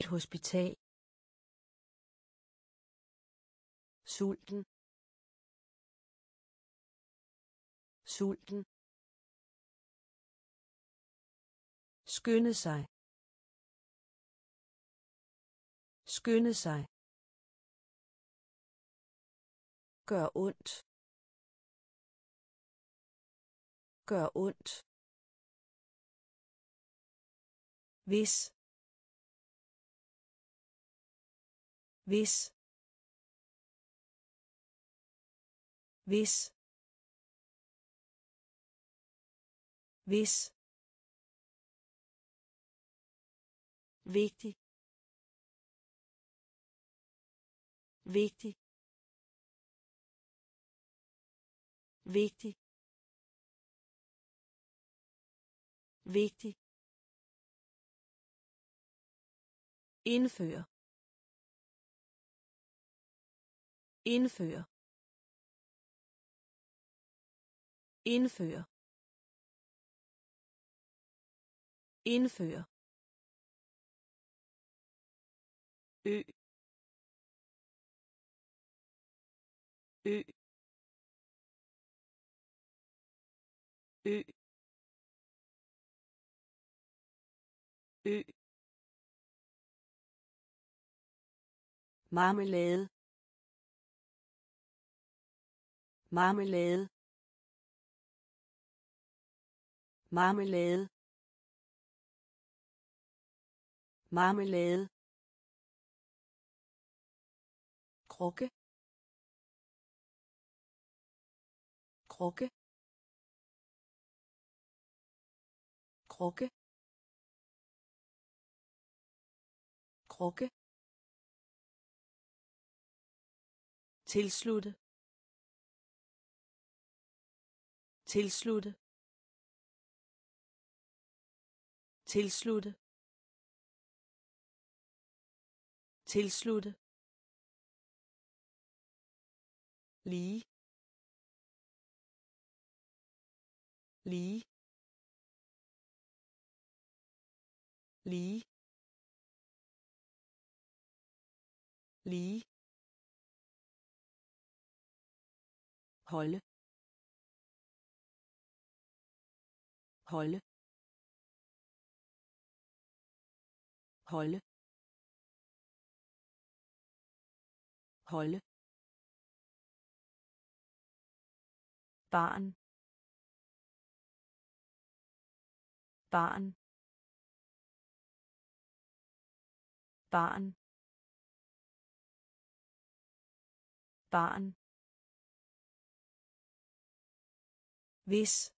Et hospital. Sulten. Sulten. Skynde sig. Skynde sig. Gør ondt. Gør ondt. Hvis. Hvis. Hvis. Hvis. Vigtig. Vigtig. Vigtig. Vigtig. Indføre. Indføre. Indføre. Indføre. Ø. Ø. Ø. Ø. Marmelade. Marmelade. Marmelade. Marmelade. Krukke. Krukke. Krukke. Krukke. Tilslutte. Tilslutte. Tilslutte. Tilslutte. Lige. Lige. Lige. Lige. Holde. Holde. Holde. Holde. Barn. Barn. Barn. Barn. Hvis.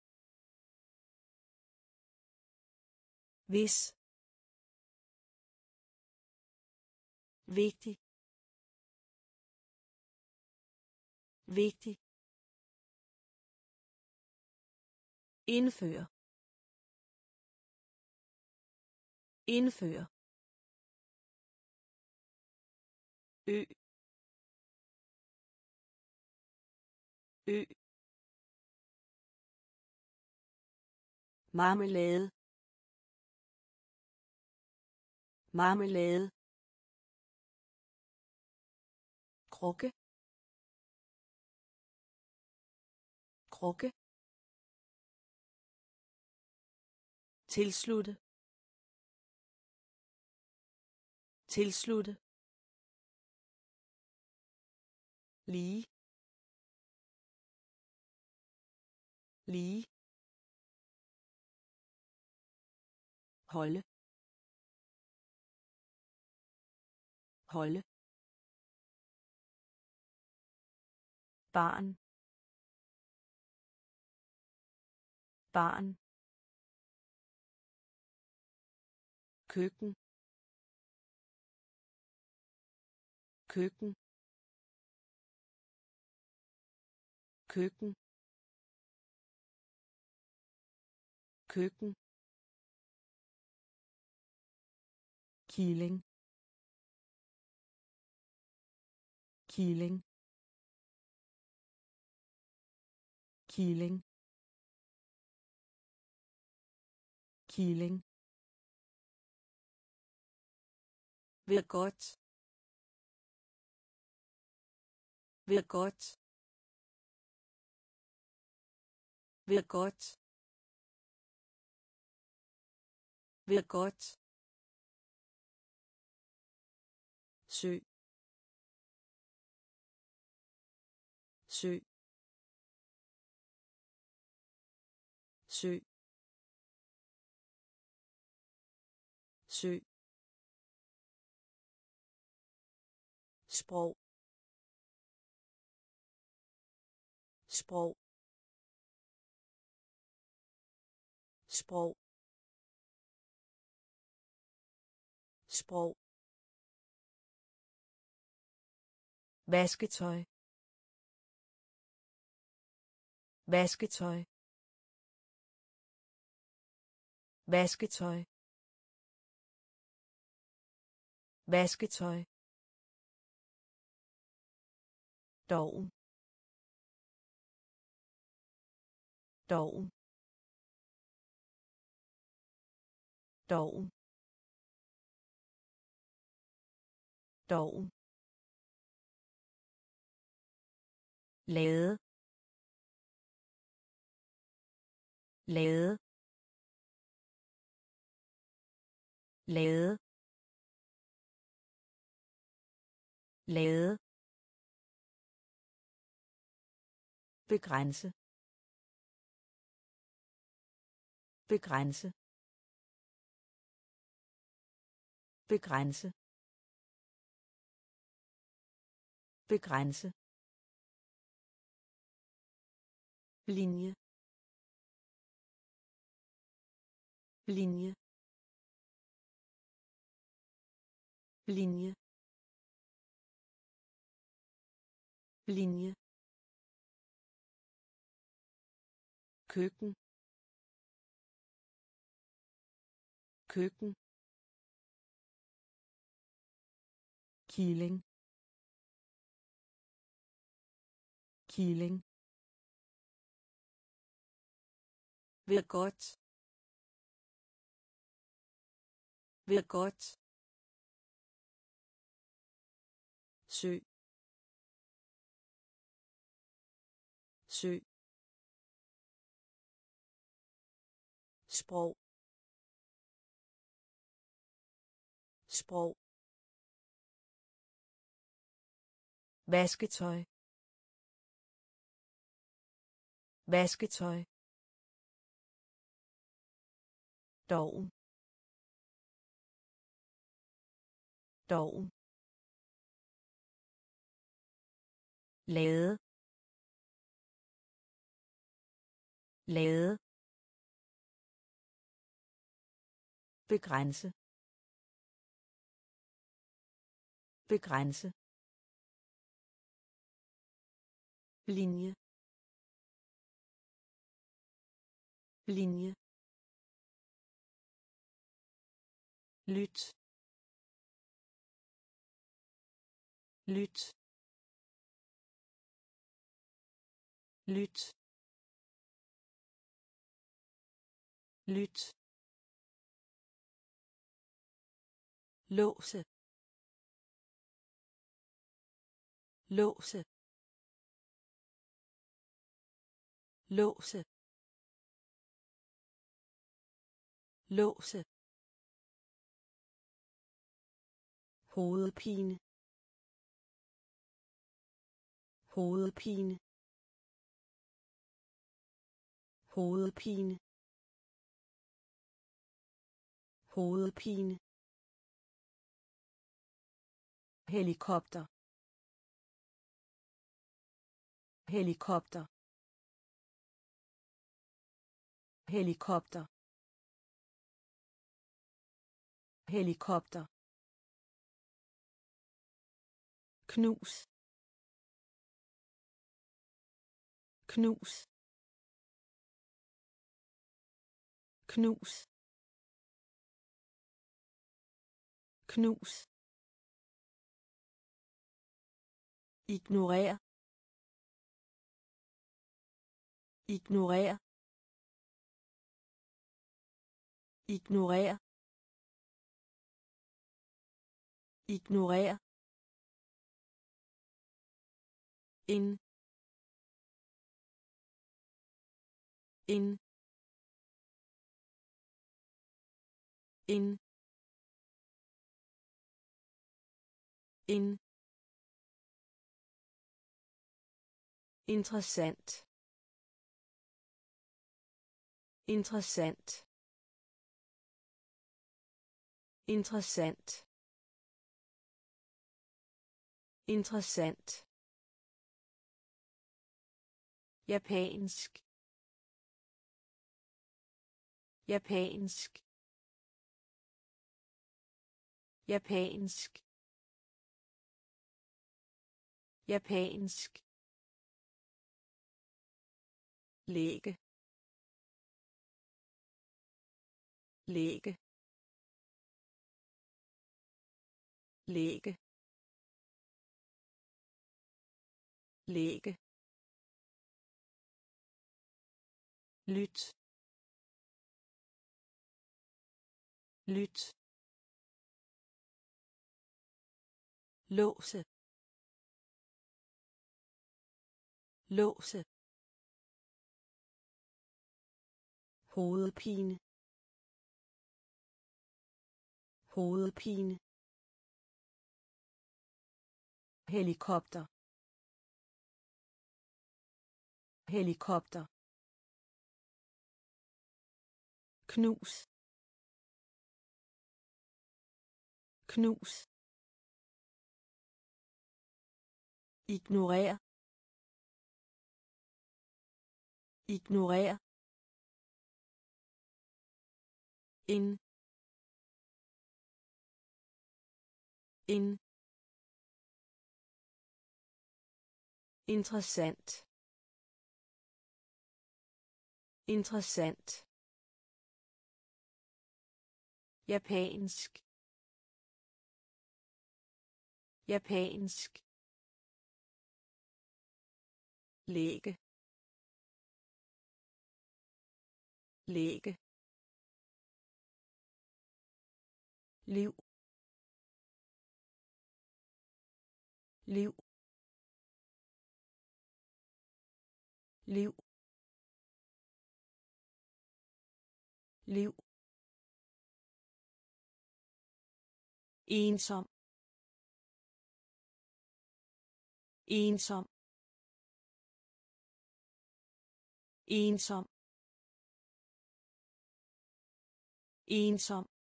Hvis. Vigtig. Vigtig. Indføre. Indføre. Ø. Ø. Marmelade. Marmelade. Krukke. Krukke. Tilslutte tilslutte lige lige holde holde barn barn køkken køkken køkken køkken killing killing killing killing Ved godt. Ved godt. Ved godt. Ved godt. sø sø sprog. Sprog. Sprog. Sprog. Vasketøj. Vasketøj. Vasketøj. Vasketøj. Doven doven doven doven lade lade lade lade begrænse. Begrænse. Begrænse. Begrænse. Linje. Linje. Linje. Linje. Køkken. Køkken. Kiling kiling Ved godt. Ved godt. søg sprog. Sprog. Vasketøj. Vasketøj. Doven. Doven. Lade. Lade. Begrænse. Begrænse. Linje. Linje. Lyt. Lyt. Lyt. Lyt. Låse. Låse. Låse. Låse. Hovedpine. Hovedpine. Hovedpine. Hovedpine helikopter. Helikopter. Helikopter. Helikopter. Knus. Knus. Knus. Knus. Ignorer. Ignorer. Ignorer. Ignorer. En en en en interessant. Interessant. Interessant. Interessant. Japansk. Japansk. Japansk. Japansk lægge. Lægge. Lægge. Lægge. Lyt. Lyt. Låse. Låse. Hovedpine. Hovedpine. Helikopter. Helikopter. Knus. Knus. Ignorer. Ignorer. In in interessant. Interessant. Japansk. Japansk. Læge. Læge. Liv. Liv. Liv. Liv. Ensom. Ensom. Ensom. Ensom.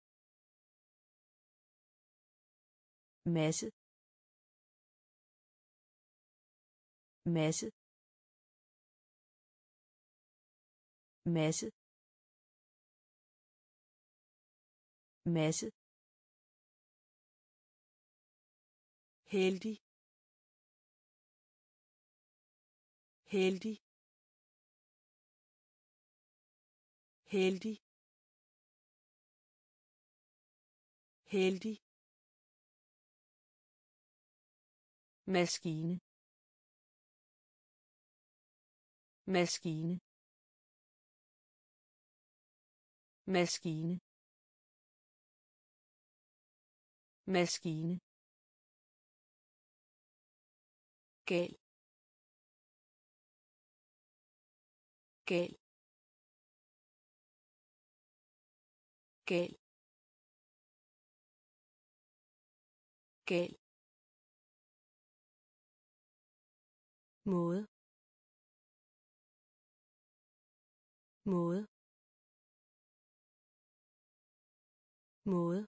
Masse. Masse. Masse. Masse. Heldig. Heldig. Heldig. Heldig. Maskine. Maskine. Maskine. Maskine. Gal. Gal. Gal. Gal. Måde. Måde. Måde.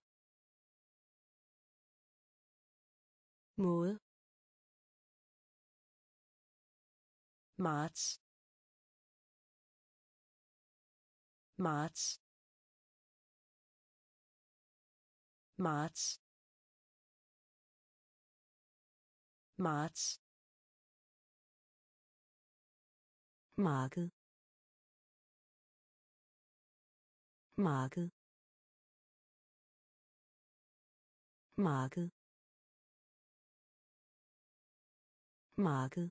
Måde. Marts. Marts. Marts. Marts. Marked. Marked. Marked. Marked.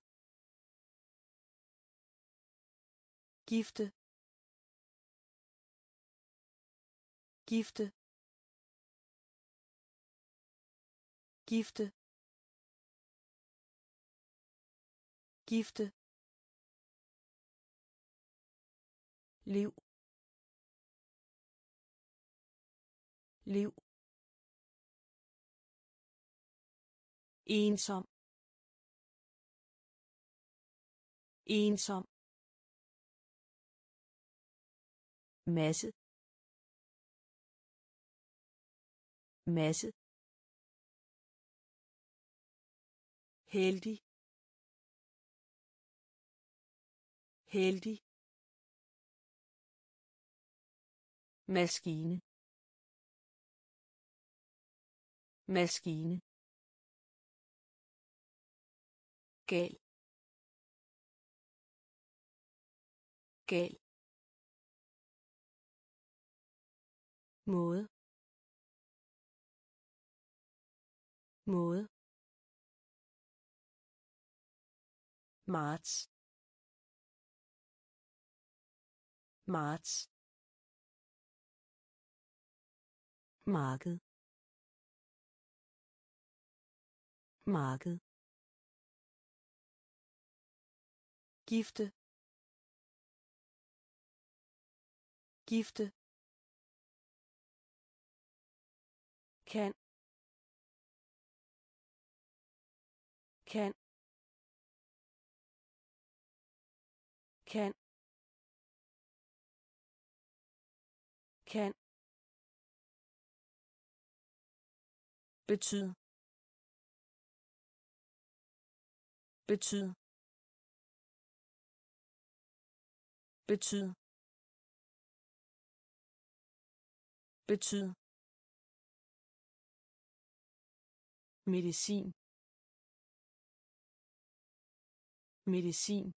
Gifte. Gifte. Gifte. Gifte. Liv. Liv. Ensom. Ensom. Masse. Masse. Heldig. Heldig. Maskine. Maskine. Gal. Gal. Måde. Måde. Marts. Marts. Marked. Marked. Gifte. Gifte. Kan. Kan. Kan. Kan. Betyd betyd betyd betyd medicin? Medicin?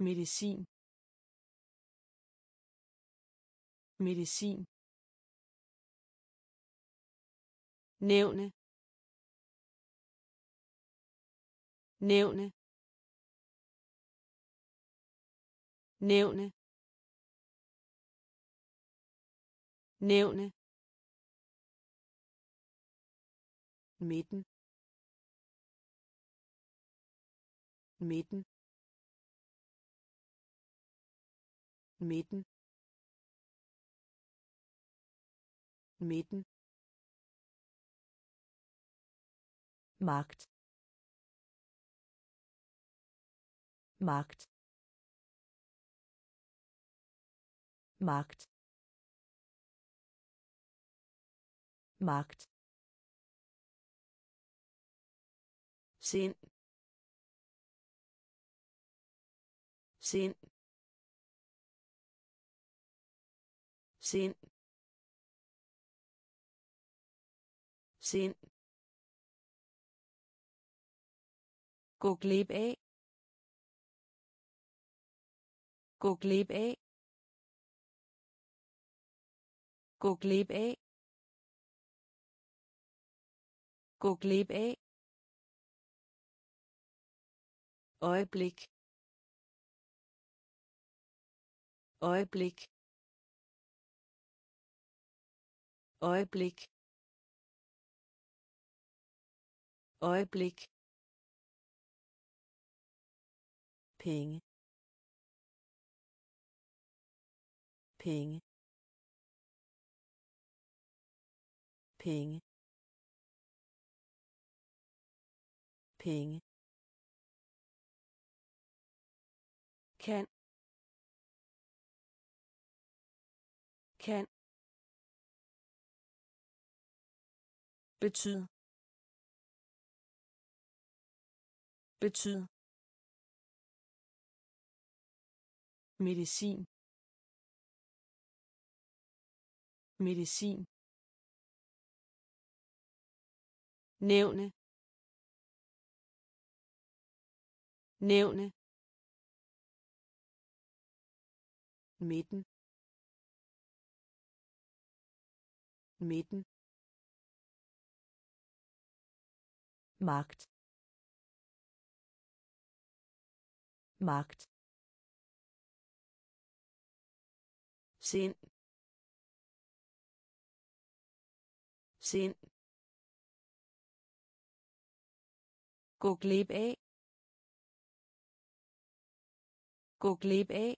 Medicin? Medicin? Nævne. Nævne. Nævne. Nævne. Midten. Midten. Midten. Midten. Magt magt magt magt sind sind sind sind af gå glip af øjeblik øjeblik øjeblik øjeblik penge. Penge. Penge. Penge. Kan. Kan. Betyd. Betyd. Medicin. Medicin. Nævne. Nævne. Midten. Midten. Magt. Magt. Sind sind gå glip af gå glip af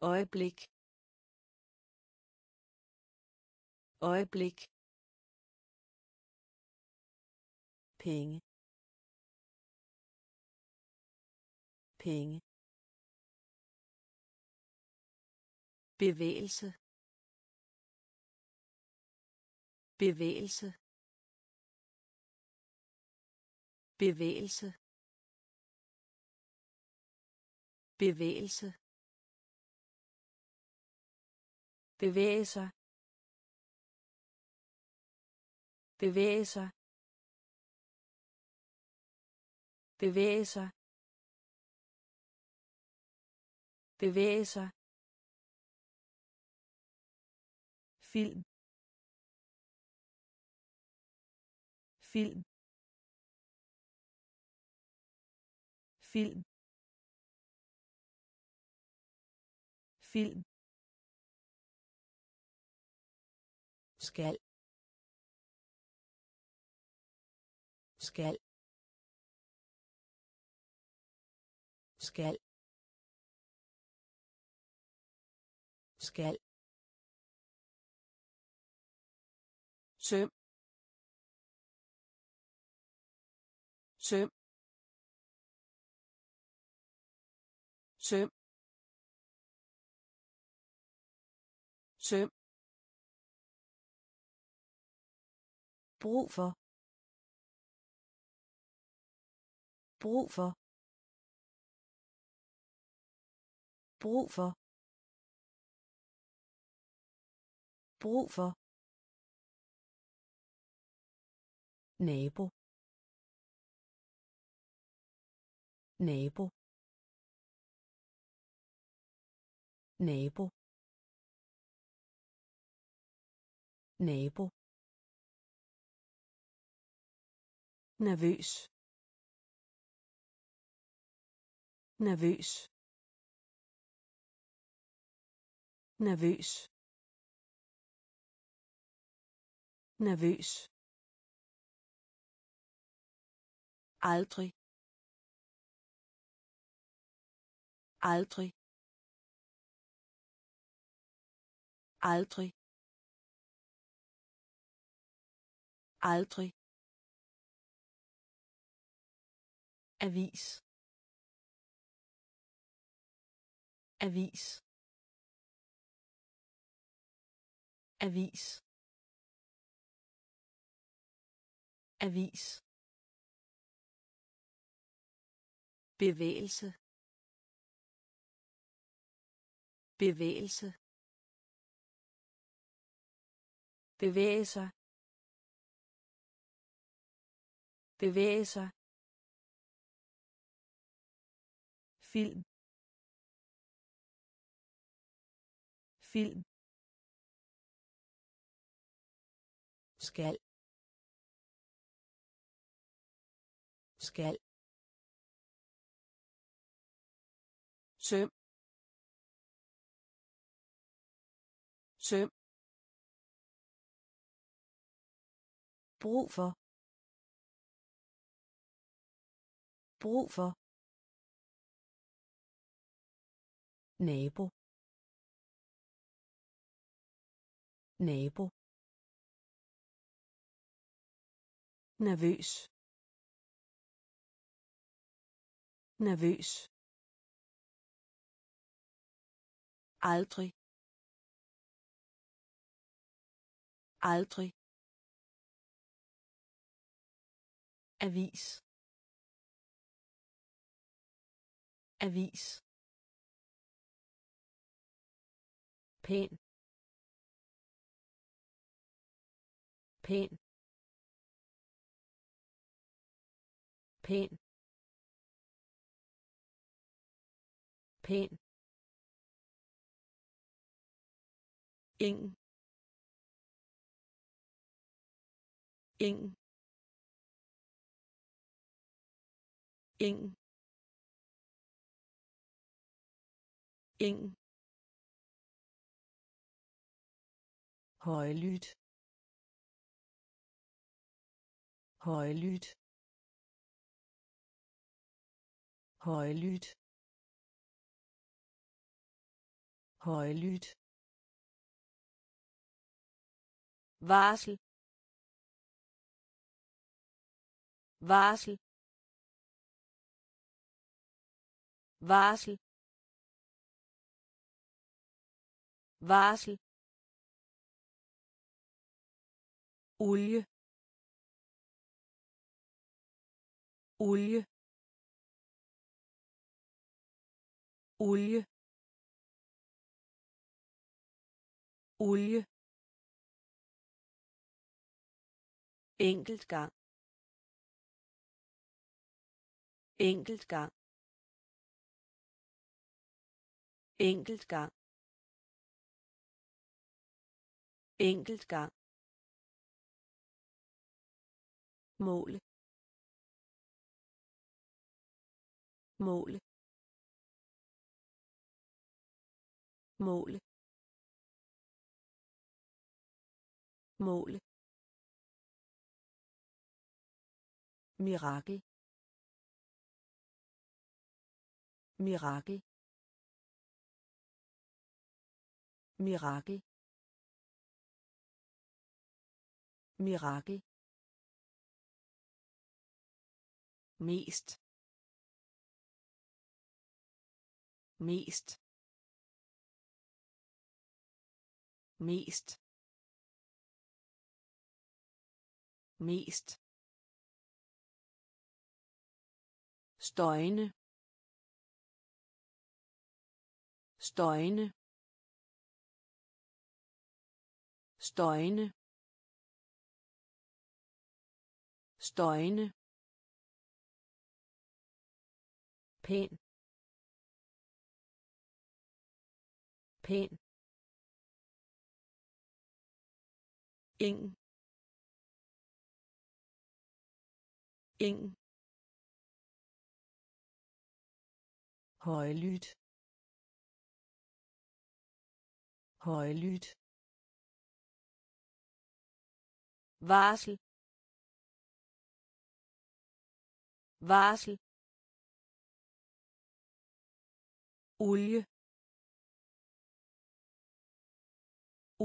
øjeblik øjeblik penge penge. Bevægelse. Bevægelse. Bevægelse. Bevægelse. Bevæge sig bevæge sig bevæge sig bevæge sig film. Film. Film. Film. Skal. Skal. Skal. Skal. Søm. Søm. Søm. Søm. Brug for. Brug for. Brug for. Brug for. Nabo. Nabo. Nabo. Nabo. Nervøs. Nervøs. Nervøs. Nervøs. Aldrig. Aldrig. Aldrig. Aldrig. Avis. Avis. Avis. Avis. Bevægelse. Bevægelse. Bevæge sig bevæge sig film. Film. Skal. Skal. Søm. Søm. Brug for. Brug for. Nabo. Nabo. Nervøs. Nervøs aldrig. Aldrig. Avis. Avis. Pæn pæn pæn pæn ingen ingen ingen ingen højlydt. Højlydt. Højlydt. Højlydt. Varsel. Varsel. Varsel. Varsel. Olie olie olie olie enkelt gang. Enkelt gang. Enkelt gang. Enkelt gang. Mål mål mål mål mirakel. Mirakel. Mirakel. Mirakel. Mest. Mest. Mest. Mest. Støjne. Støjne. Støjne. Støjne. Pæn. Pæn. Ingen ingen højlydt. Højlydt. Varsel. Varsel. Olie.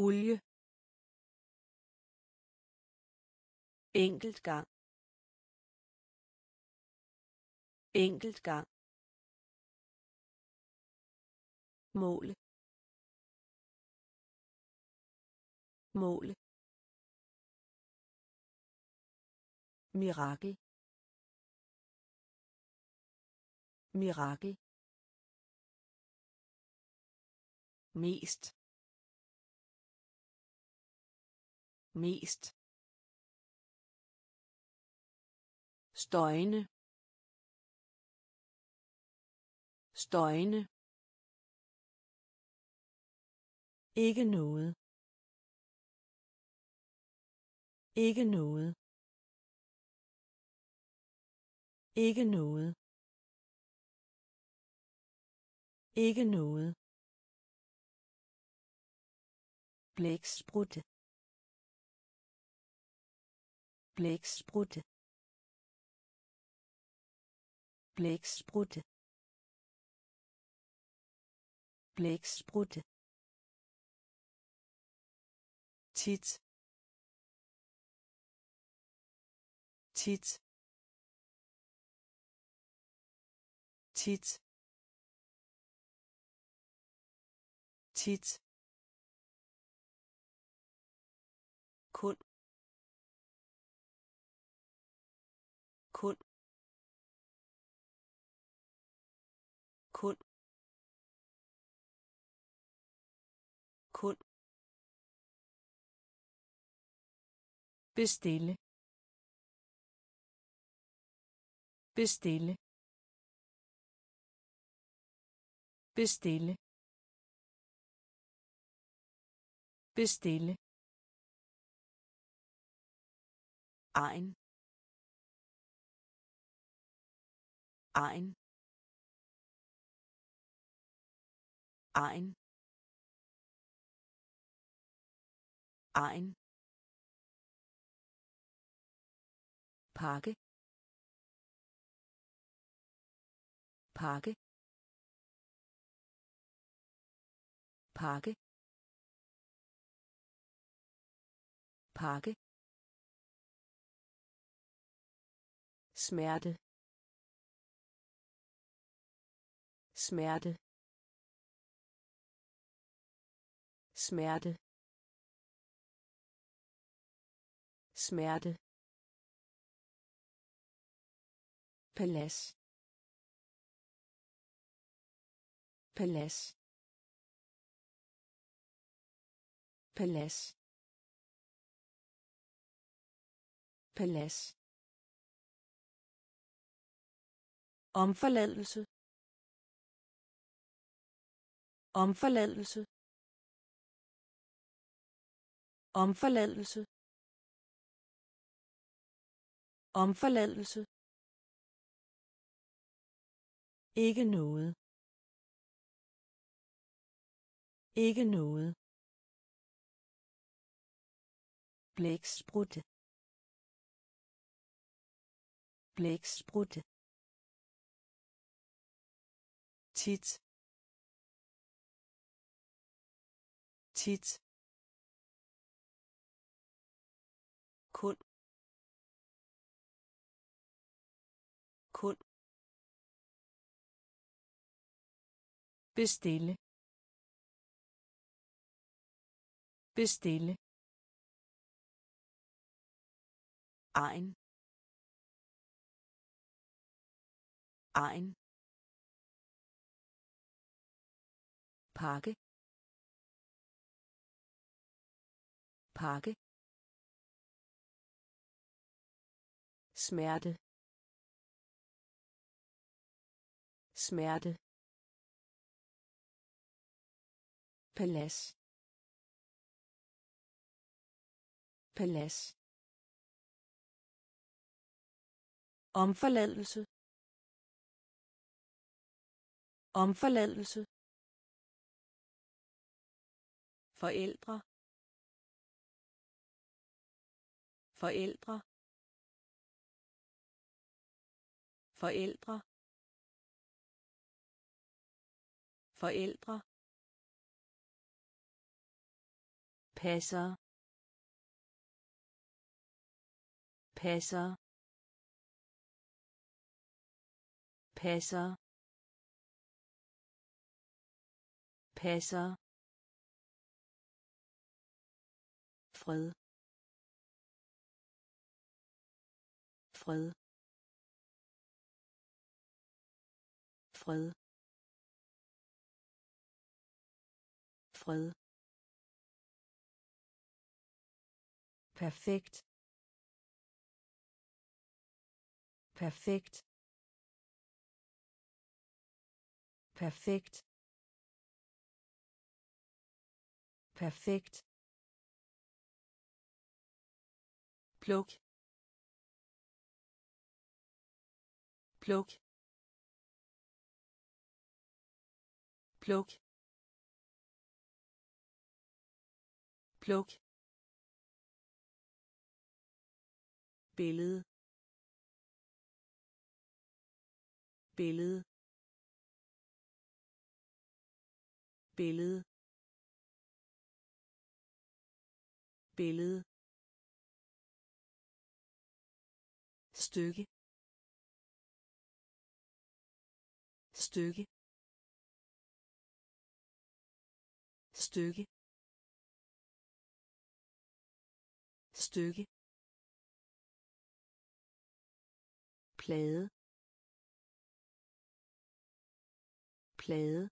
Olie. Enkelt gang. Enkelt gang. Mål. Mål. Mirakel. Mirakel. Mest. Mest. Støjne støjne ikke noget. Ikke noget. Ikke noget. Ikke noget. Blæksprutte. Blæksprutte. Blæksprutte. Blæksprutte. Tit. Tit. Tit. Tit bestille. Bestille. Bestille. Bestille. Ein ein ein ein pakke. Pakke. Pakke. Pakke. Smerte. Smerte. Smerte. Smerte. Palads. Palads. Palads. Palads. Omforladelse. Omforladelse. Omforladelse. Omforladelse ikke noget. Ikke noget. Blæksprutte. Blæksprutte. Tit. Tit. Bestille. Bestille. Ein ein pakke. Pakke. Smerte. Smerte. Palads. Palads. Omforladelse. Omforladelse. Forældre. Forældre. Forældre. Forældre. Passer. Passer. Passer. Passer. Fred. Fred. Fred. Fred. Perfekt. Perfekt. Perfekt. Perfekt. Pluk pluk pluk pluk billede. Billede. Billede. Billede. Stykke. Stykke. Stykke. Stykke. Plade. Plade.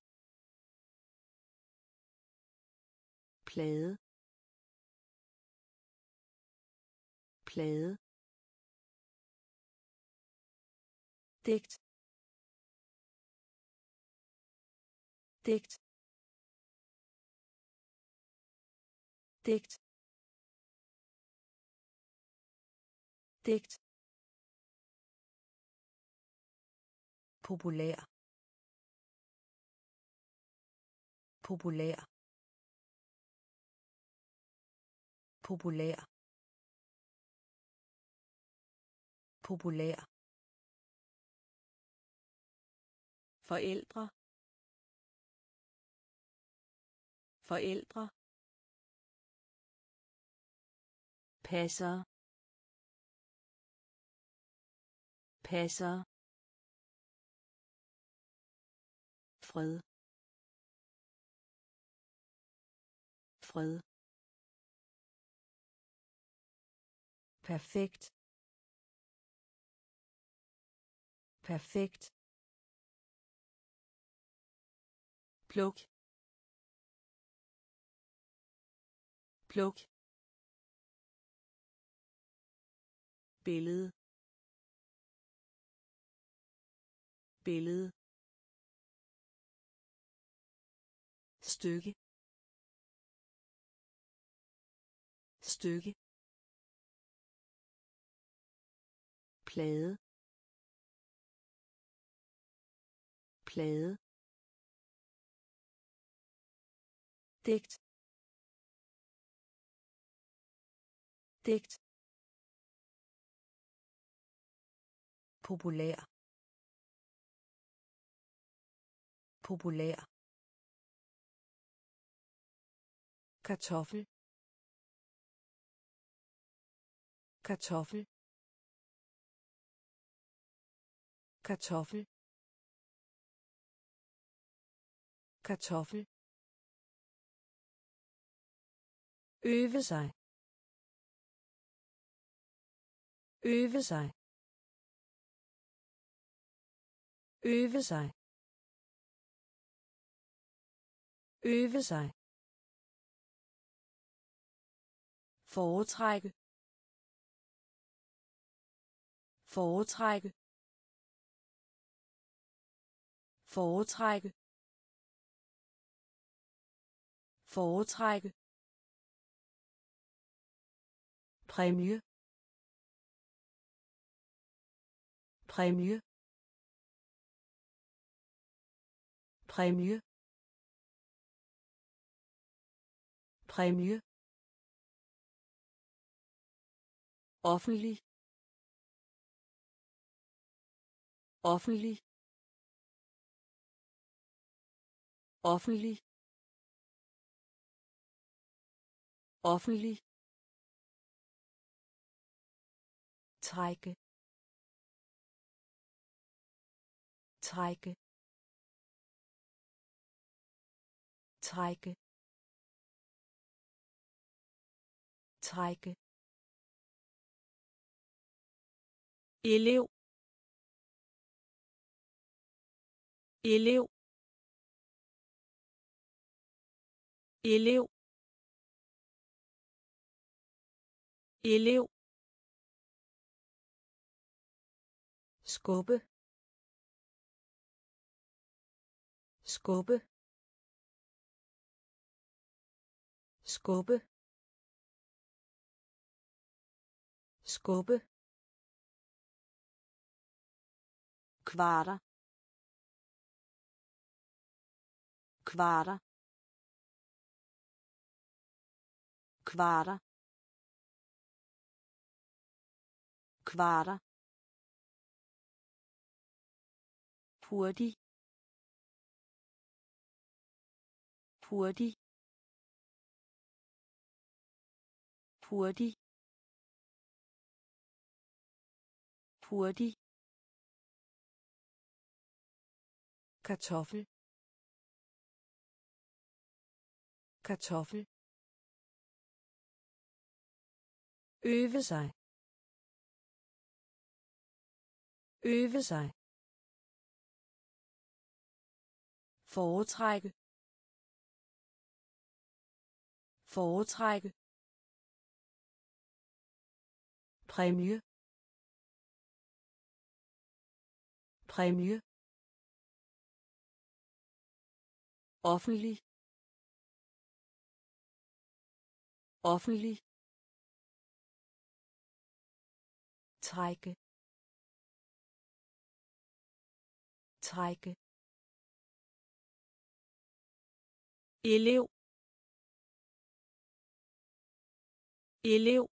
Plade. Plade. Digt. Digt. Digt. Digt. Populær. Populær. Populær. Populær. Forældre. Forældre. Passer. Passer. Fred. Fred. Perfekt. Perfekt. Pluk. Pluk. Billede. Billede. Stykke. Stykke. Plade. Plade. Digt. Digt. Populær. Populær. Kartoffel kartoffel kartoffel kartoffel øve sig. Øve sig. Øve sig. Øve sig foretrække. Foretrække. Foretrække. Foretrække. Præmie. Præmie. Præmie. Præmie. Offentlig offentlig offentlig offentlig. Trække. Trække. Trække. Trække. Elev. Elev. Elev. Elev. Skubbe. Skubbe. Skubbe. Skubbe. Kvarter kvarter kvarter kvarter hurtig hurtig hurtig hurtig kartoffel. Kartoffel. Øve sig. Øve sig. Foretrække. Foretrække. Præmie. Præmie. Offentlig offentlig trække trække elev elev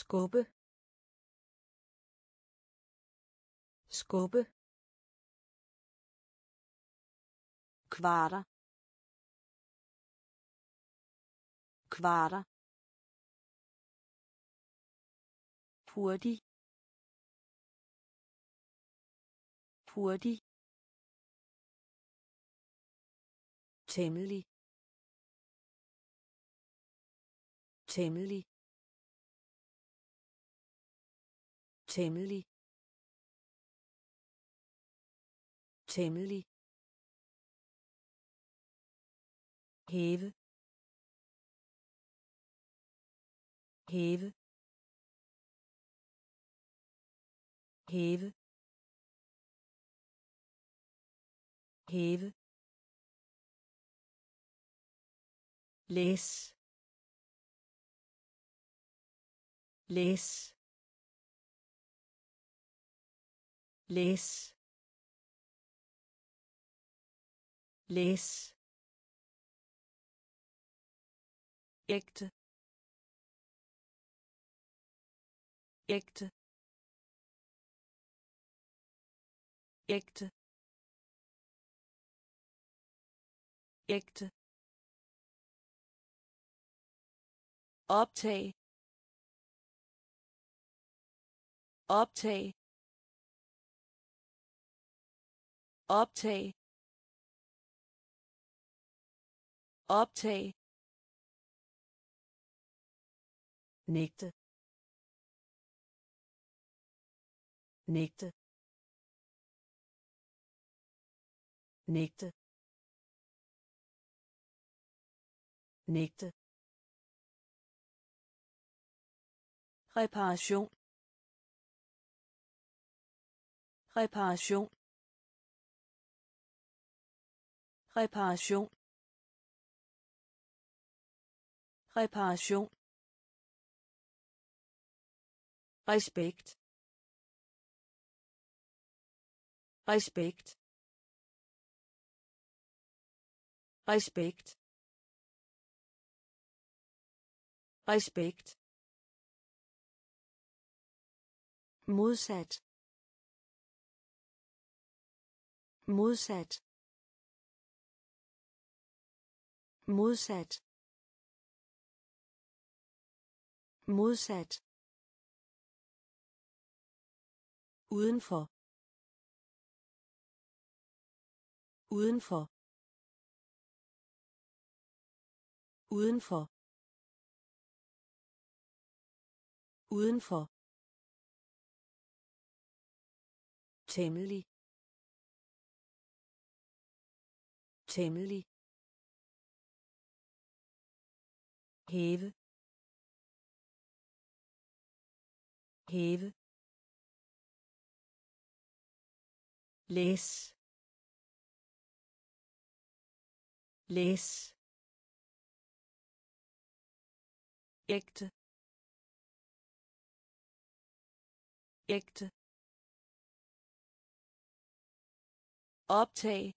skubbe skubbe kvarter kvarter hurtig hurtig temmelig. Temmelig. Temmelig. Temmelig. Hæve hæve hæve hæve læs læs læs læs ægte. Ægte. Ægte. Ægte. Optag. Optag. Optag. Optag. Nægte nægte nægte nægte reparation. Reparation. Reparation. Reparation respekt. Respekt. Respekt. Respekt. Modsat. Modsat. Modsat. Modsat udenfor. Udenfor. Udenfor. Udenfor. Temmelig. Temmelig. Hæve. Hæve. Læs. Læs. Ægte. Ægte. Optag.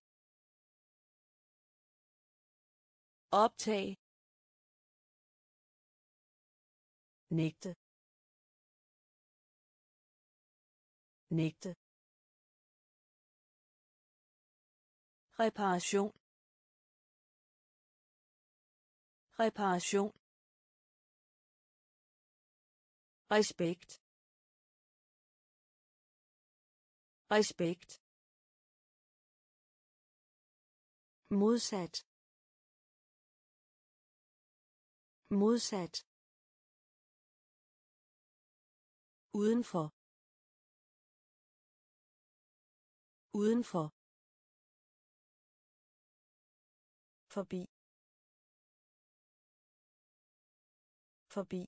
Optag. Nægte. Nægte. Reparation. Reparation. Respekt. Respekt. Modsat. Modsat. Udenfor. Udenfor. Forbi. Forbi.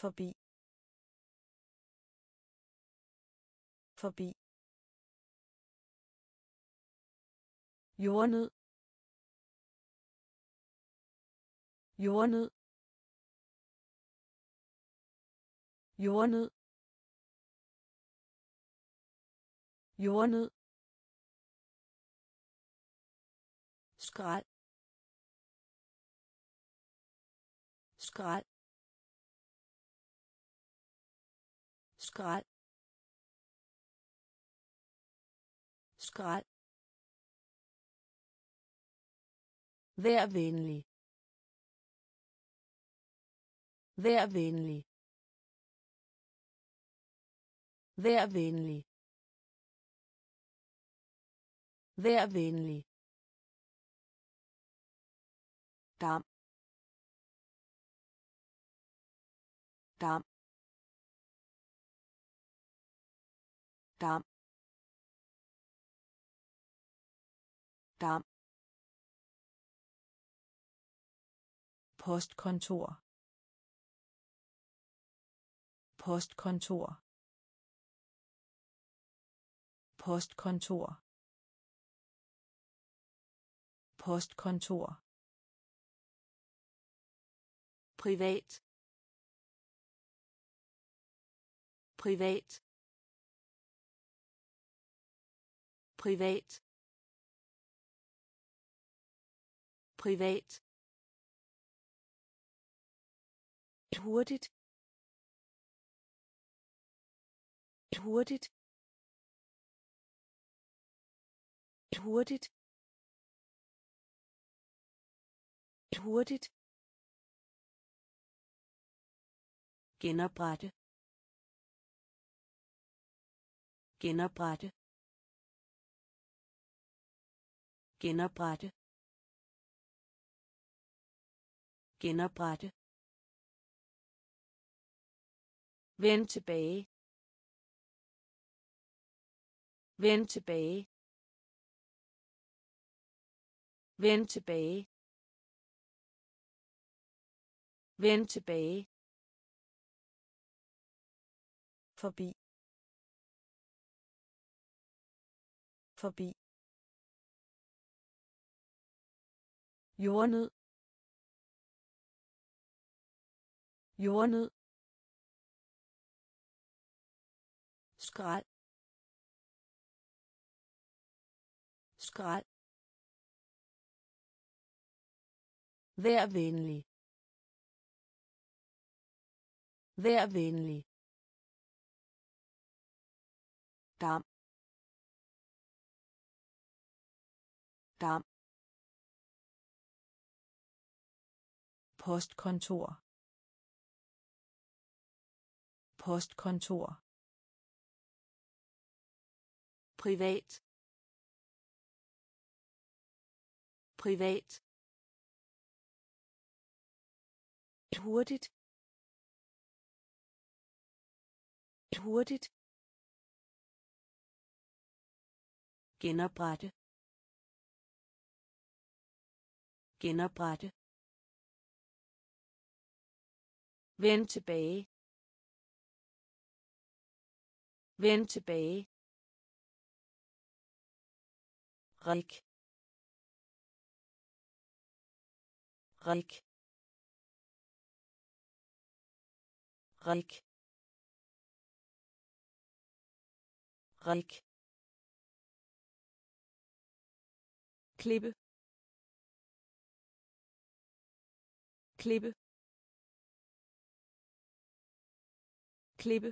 Forbi. Forbi. Jordnød. Jordnød. Jordnød. Jordnød. Skrald skrald skrald skrald Vær venlig. Vær venlig. Vær venlig. Vær venlig. Dam. Dam. Dam. Dam. Postkontor. Postkontor. Postkontor. Postkontor privat. Privat. Privat. Privat. Hurtigt. Hurtigt. Hurtigt. Hurtigt. Genoprette genoprette genoprette genoprette Vend tilbage. Vend tilbage. Vend tilbage. Vend tilbage. Forbi. Forbi. Jordnød. Jordnød. skrald skrald Vær venlig. Vær venlig. Dam. Dam. Postkontor. Postkontor. privat privat hurtigt hurtigt genoprette. Genoprette. Vend tilbage. Vend tilbage. rik. Rik. Rik. Rik. Klippe klippe klippe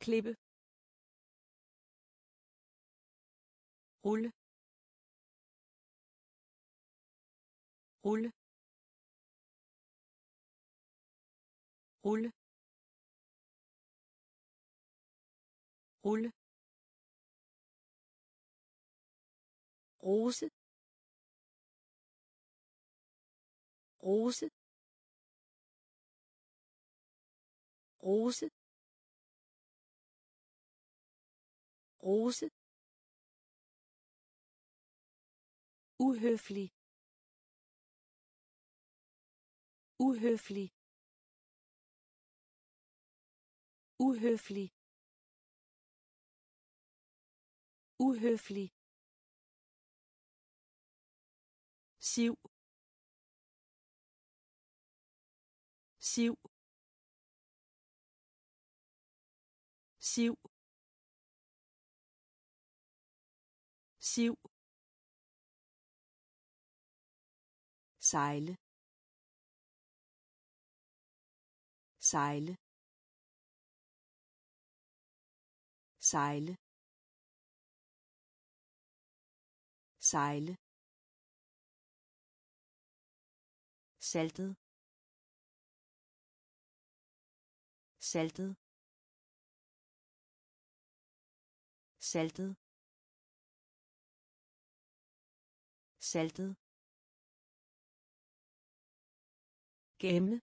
klippe rulle rulle rulle rulle rose. Rose. Rose. Rose. Uhøflig. Uhøflig. Uhøflig. Uhøflig. Siv siv siv siv sejle. Sejle. Sejle. Sejle saltet. Saltet. Saltet. Saltet. Gemme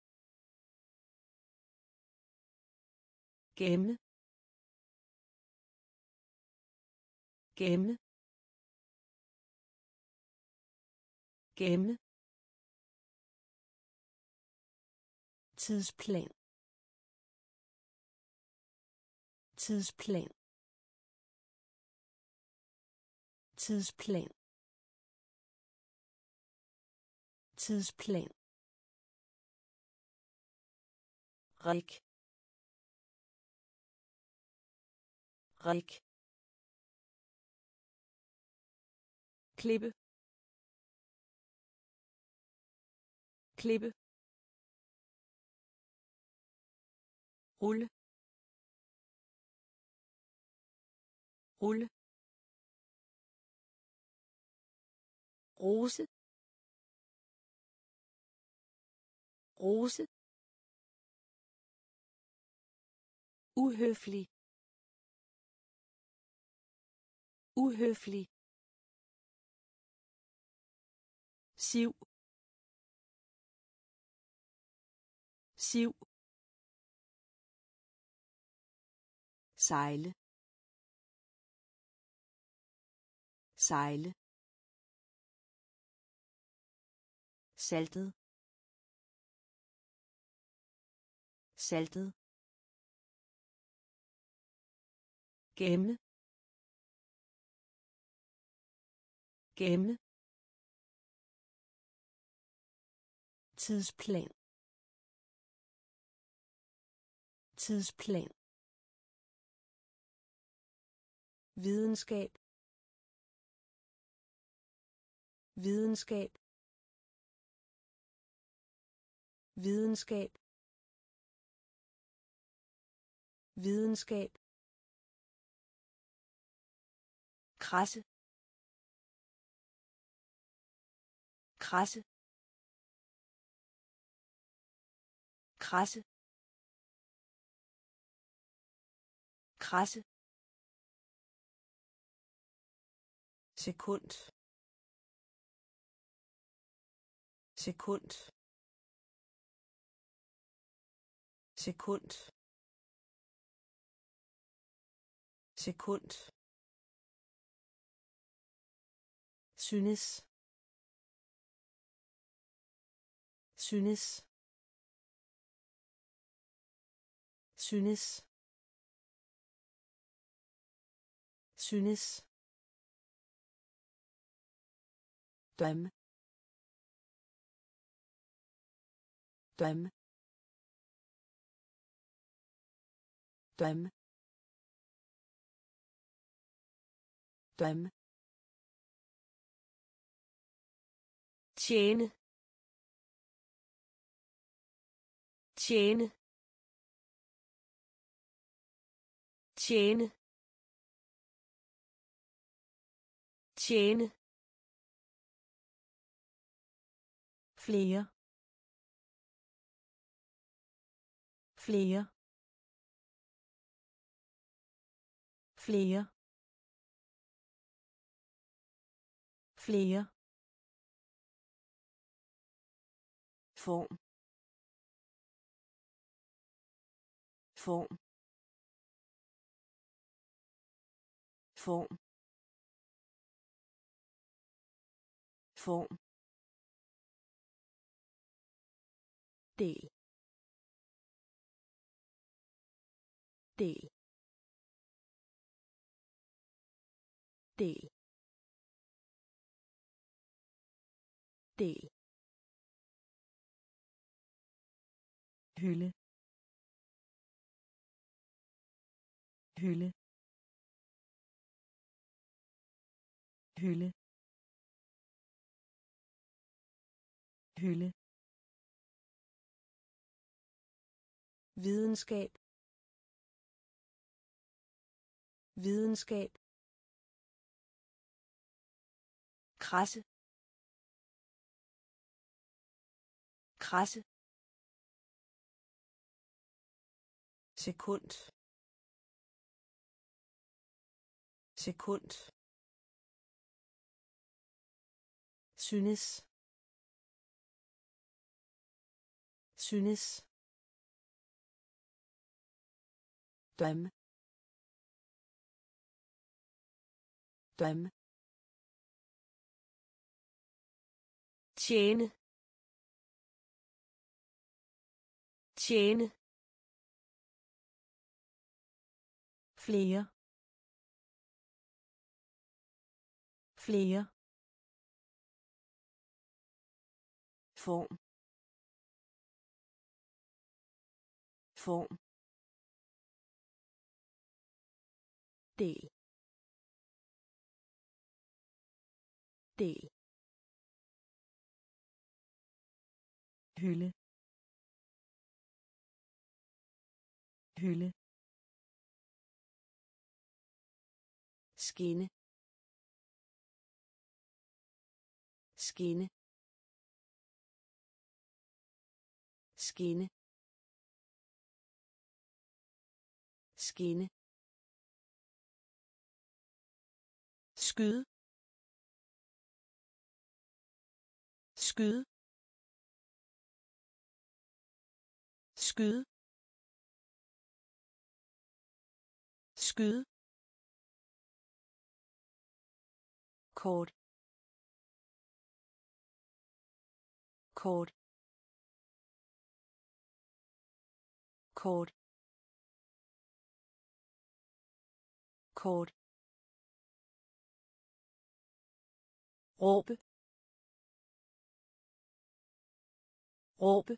gemme gemme gemme tidsplan. Tidsplan. Tidsplan. Tidsplan. Rik rik klippe. Klippe. Rulle. Rulle. Rose. Rose. Uhøflig. Uhøflig. Siv. Siv. Sejle. Sejle. Saltet. Saltet. Gemme gemme tidsplan. Tidsplan. Videnskab. Videnskab. Videnskab. Videnskab. Krasse. Krasse. Krasse. Krasse. Sekund. Sekund. Sekund. Sekund. Synes. Synes. Synes. Synes. Drømme. Drømme. Drømme. Drømme. Tjene. Tjene. Tjene. Tjene flere. Flere. Flere. Flere. Form. Form. Form. Form. Del. Del. Del. Del. Hylde. Hylde. Hylde. Hylde. Videnskab. Videnskab. Krasse. Krasse. Sekund. Sekund. Synes. Synes. Drøm drøm tjene. Tjene. Flere. Flere. Form. Form. Del. Del. Hylde. Hylde. Skinne. Skinne. Skinne. Skinne. Skyd skyd skyd skyd kort. Kort. Kort. Kort. Råbe. Råbe.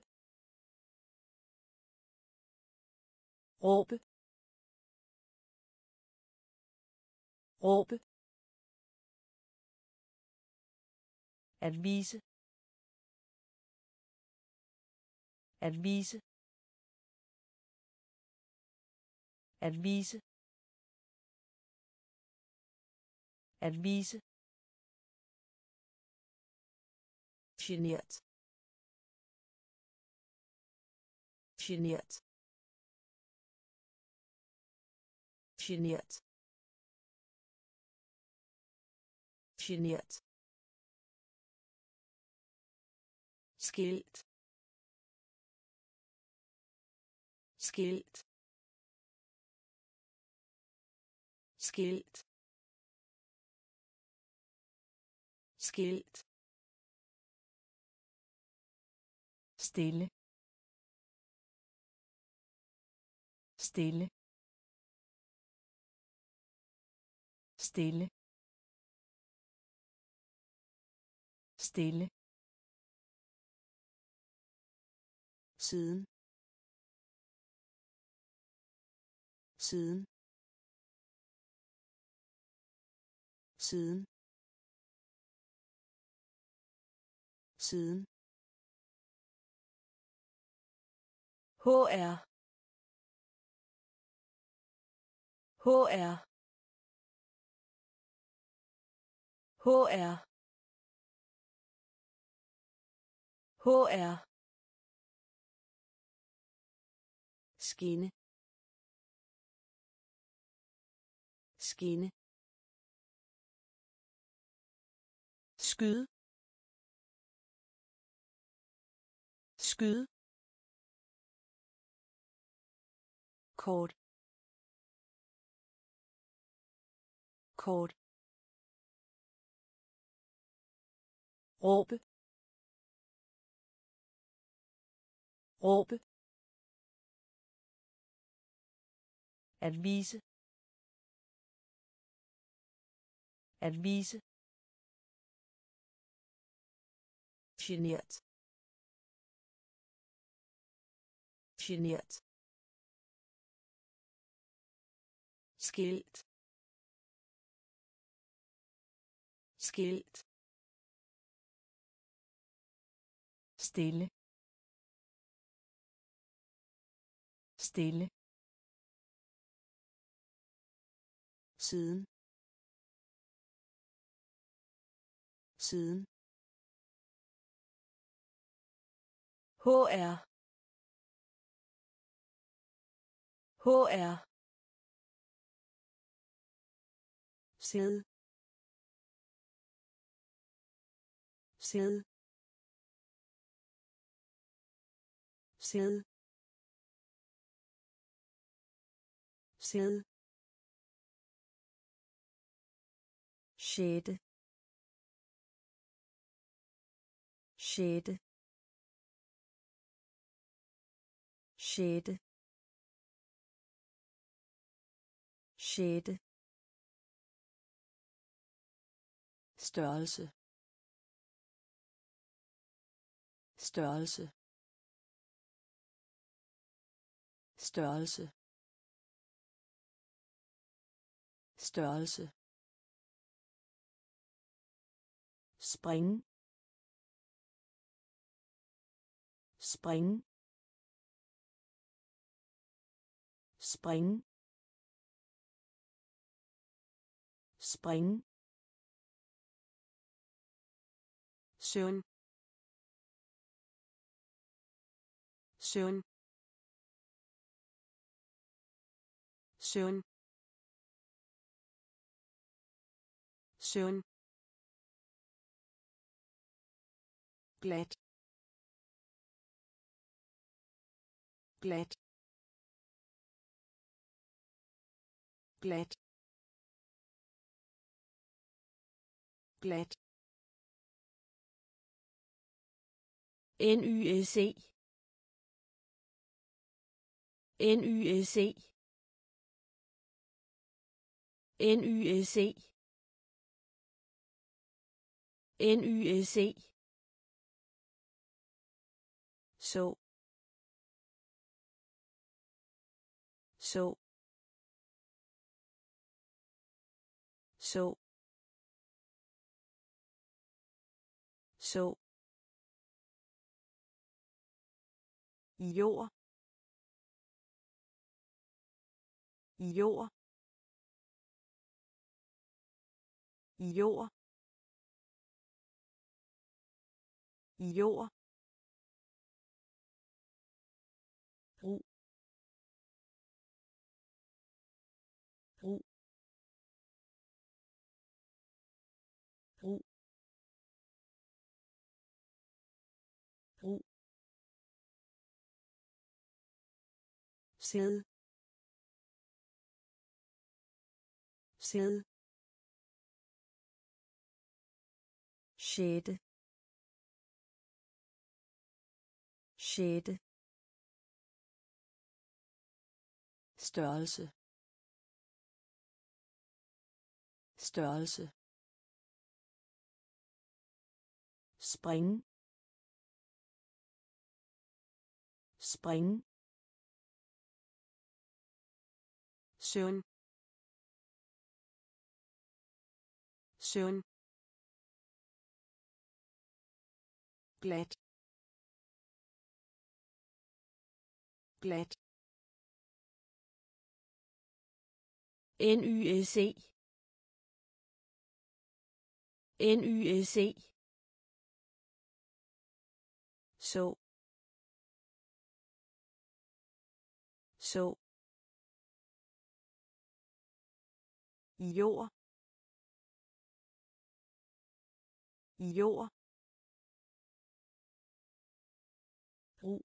Råbe. Råbe. At vise. At vise. At vise. At vise. Genert genert genert genert skilt skilt skilt skilt stille. Stille. Stille. Stille. Siden. Siden. Siden. Siden. HR HR HR HR skinne. Skinne. Skyde skyde kort. Kort. Råbe. Råbe. At vise. At vise. Genert. Genert. Skilt. Skilt. Stille. Stille. Siden. Siden. HR HR sæd sæd sæd sæd sjette. Sjette. Sjette. Sjette størrelse. Størrelse. Størrelse. Størrelse. Spring. Spring. Spring. Spring søn søn søn søn glat. Glat. Glat. Glat. NYSE NYSE NYSE NYSE så. Så. Så. Så. Jord. Jord. Jord. Jord. Sæde. Sæde. Sjette. Sjette. Størrelse. Størrelse. Spring. Spring. Søvn. Søvn. Glat. Glat. NYSE NYSE så. Så jord. Jord. Brug.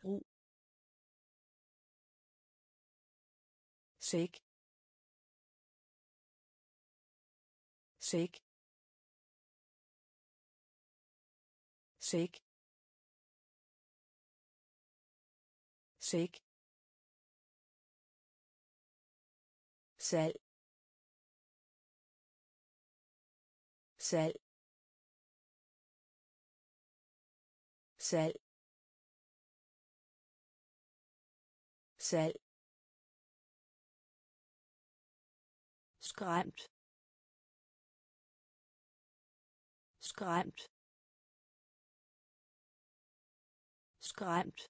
Brug. Sæk. Sæk. Sæk. Sæk. Salg. Salg. Salg. Salg. Skræmt. Skræmt. Skræmt.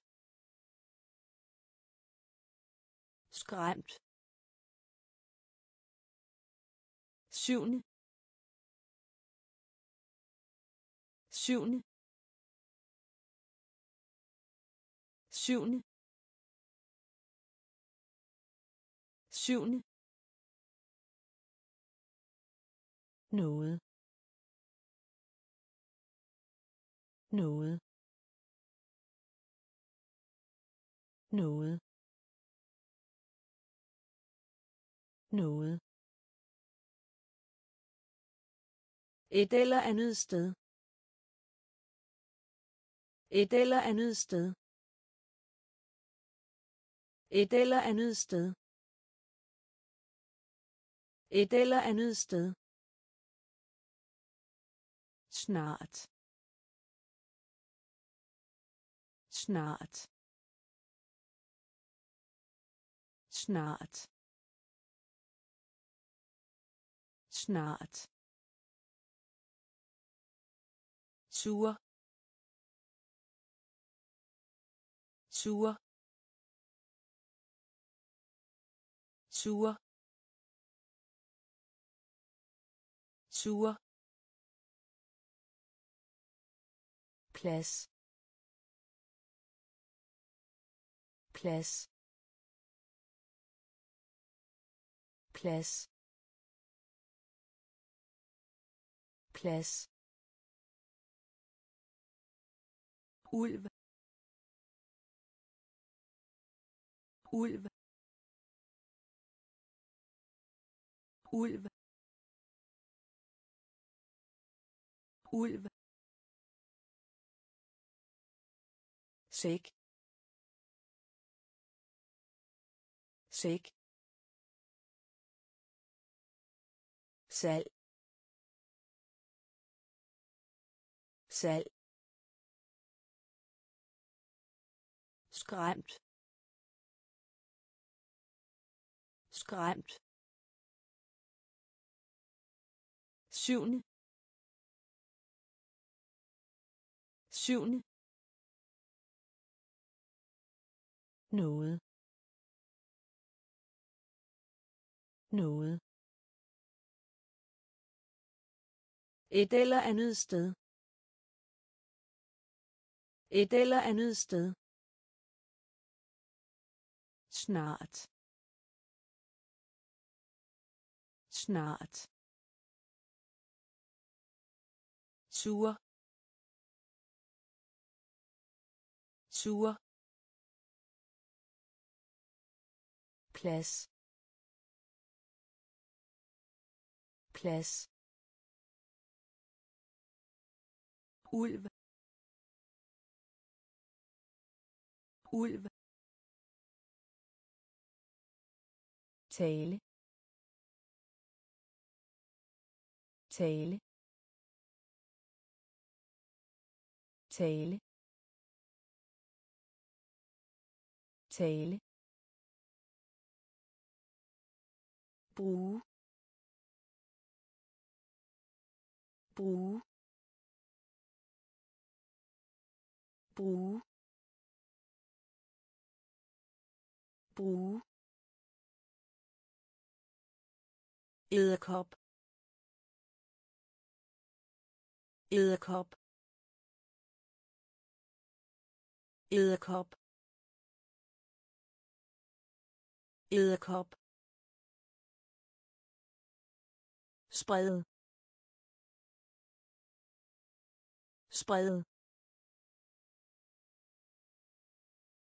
Skræmt. Syvende. Syvende. Syvende. Syvende. Noget. Noget. Noget. Noget. Et eller andet sted. Et eller andet sted. Et eller andet sted. Et eller andet sted. Snart. Snart. Snart. Snart. sur sur sur sur place. Place. Place. Place. Ulv. Ulv. Ulv. Ulv. Sæk. Sæk. Salg salg skræmt. Skræmt. Syvende. Syvende. Noget. Noget. Et eller andet sted. Et eller andet sted. Snart snart sur sur plads plads ulv. Ulv tale. Tale. Tale. Tale. Bruge. Bruge. Bruge. Bruge. Edderkop. Edderkop. Edderkop. Edderkop. Sprede. Sprede.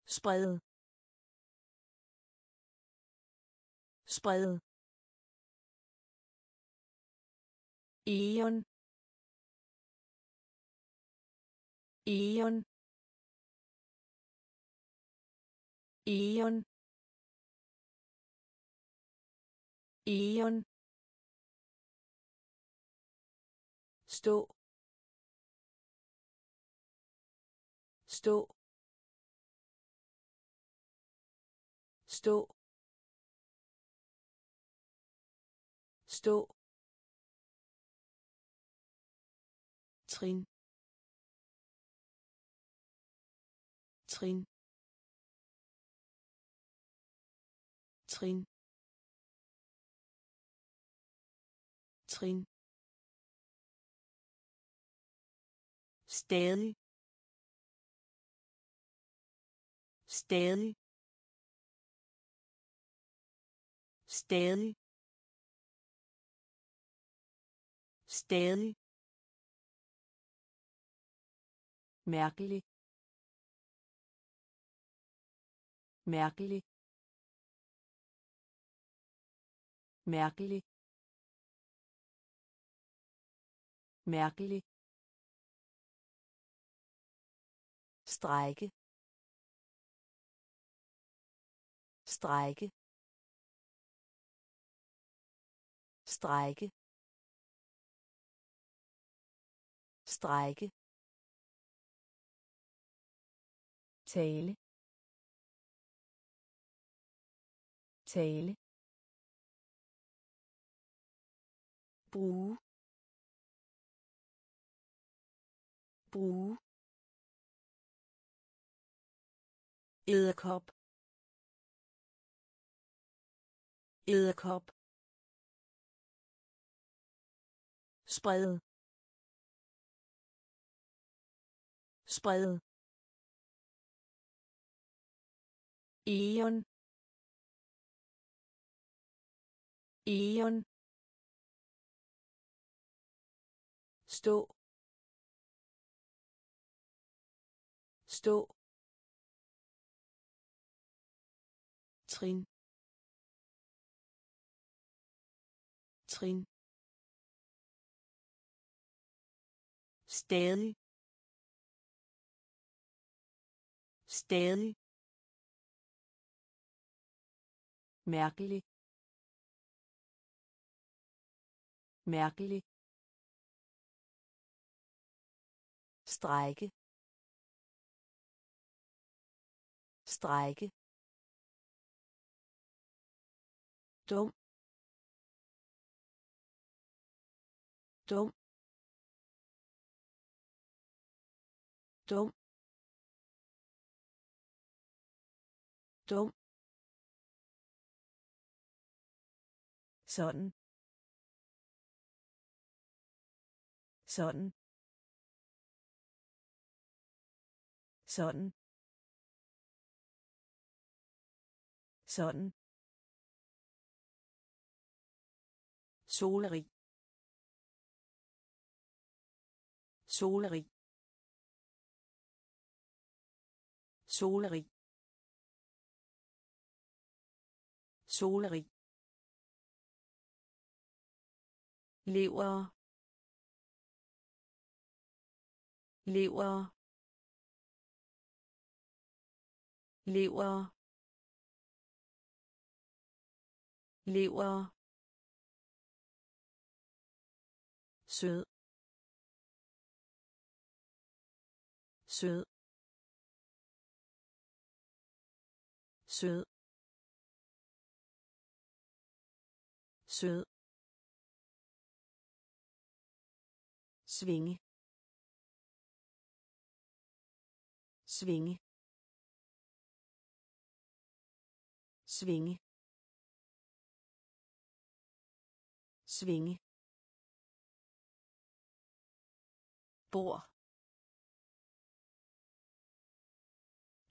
Sprede. Sprede. Eon. Eon. Eon. Eon. stå stå stå stå trin. Trin. Trin. Trin. Stadig. Stadig. Stadig. Stadig. Mærkelig. Mærkelig. Mærkelig. Mærkelig. Strække. Strække. Strække. Strække. Tale. Tale. Bruge. Bruge. Edderkop edderkop sprede. Sprede. Eon. Eon. stå. Stå. Trin. Trin. Stadig. Stadig. Mærkelig. Mærkelig. Strække. Strække. Dum. Dum. Dum. Dum. Sådan. Sådan. Sådan. Sådan. Solerig solerig solerig solerig lever. Lever. Lever. Lever. Sød. Sød. Sød. Sød. Svinge. Svinge. Svinge. Svinge. Bor.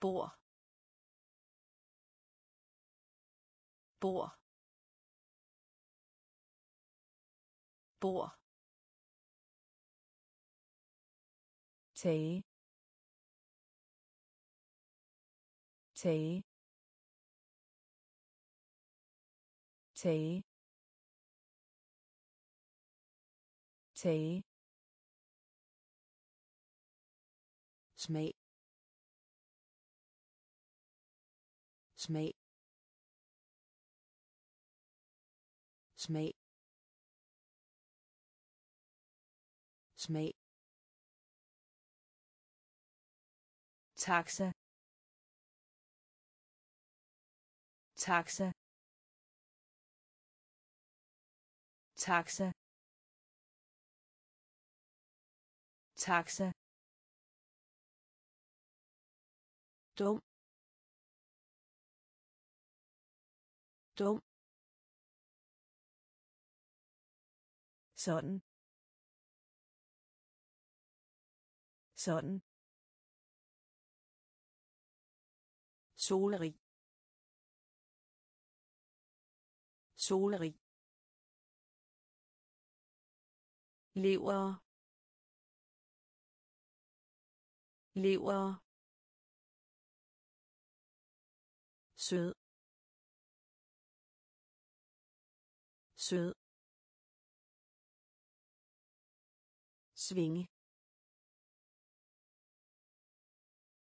Bor. Bor. Bor. Tage tage tage tage smag smag smag smag taxa. Taxa. Taxa. Taxa. Dum. Dum. Sådan. Sådan. Solerig solerig lever. Lever. Sød. Sød. Svinge.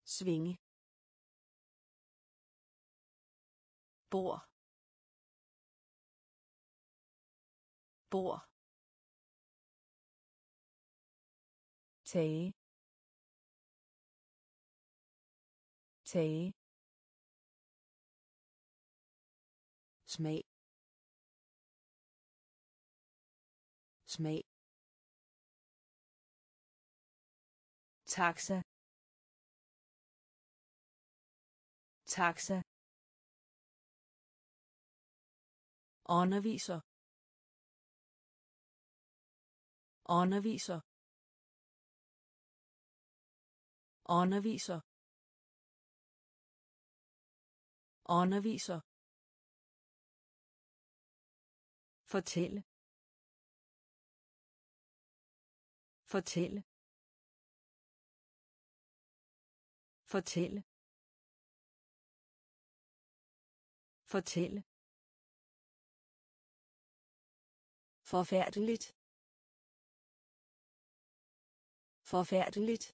Svinge. Bor. Bor. Tage. Tage. Smag. Smag. Taxa. Taxa. Underviser. Underviser. Underviser. Underviser. Fortælle fortælle fortælle fortælle forfærdeligt. Forfærdeligt.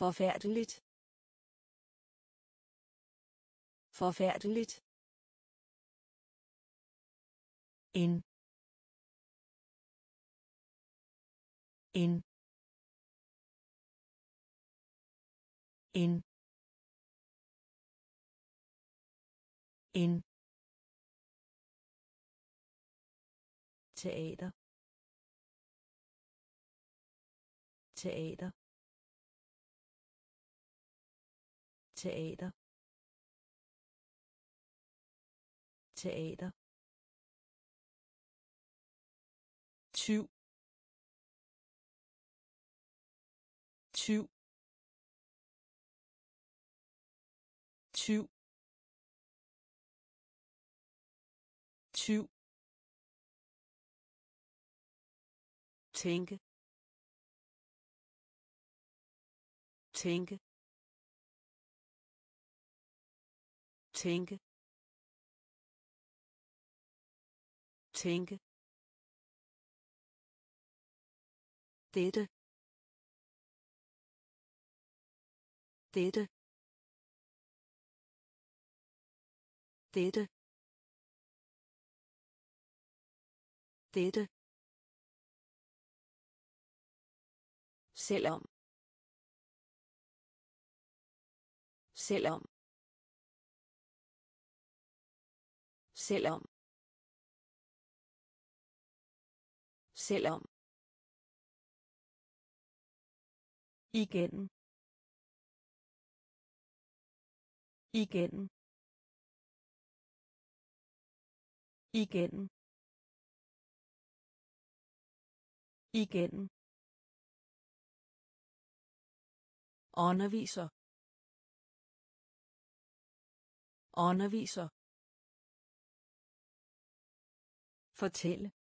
Forfærdeligt. Forfærdeligt. En. En. En. En. Teater. Teater. Teater. Teater. Tyv. Tyv. Tyv. Tyv. Tænke tænke tænke tænke dette. Dette. Dette. Dette selvom. Selvom. Selvom. Selvom. Igen. Igen. Igen. Igen. Underviser underviser fortælle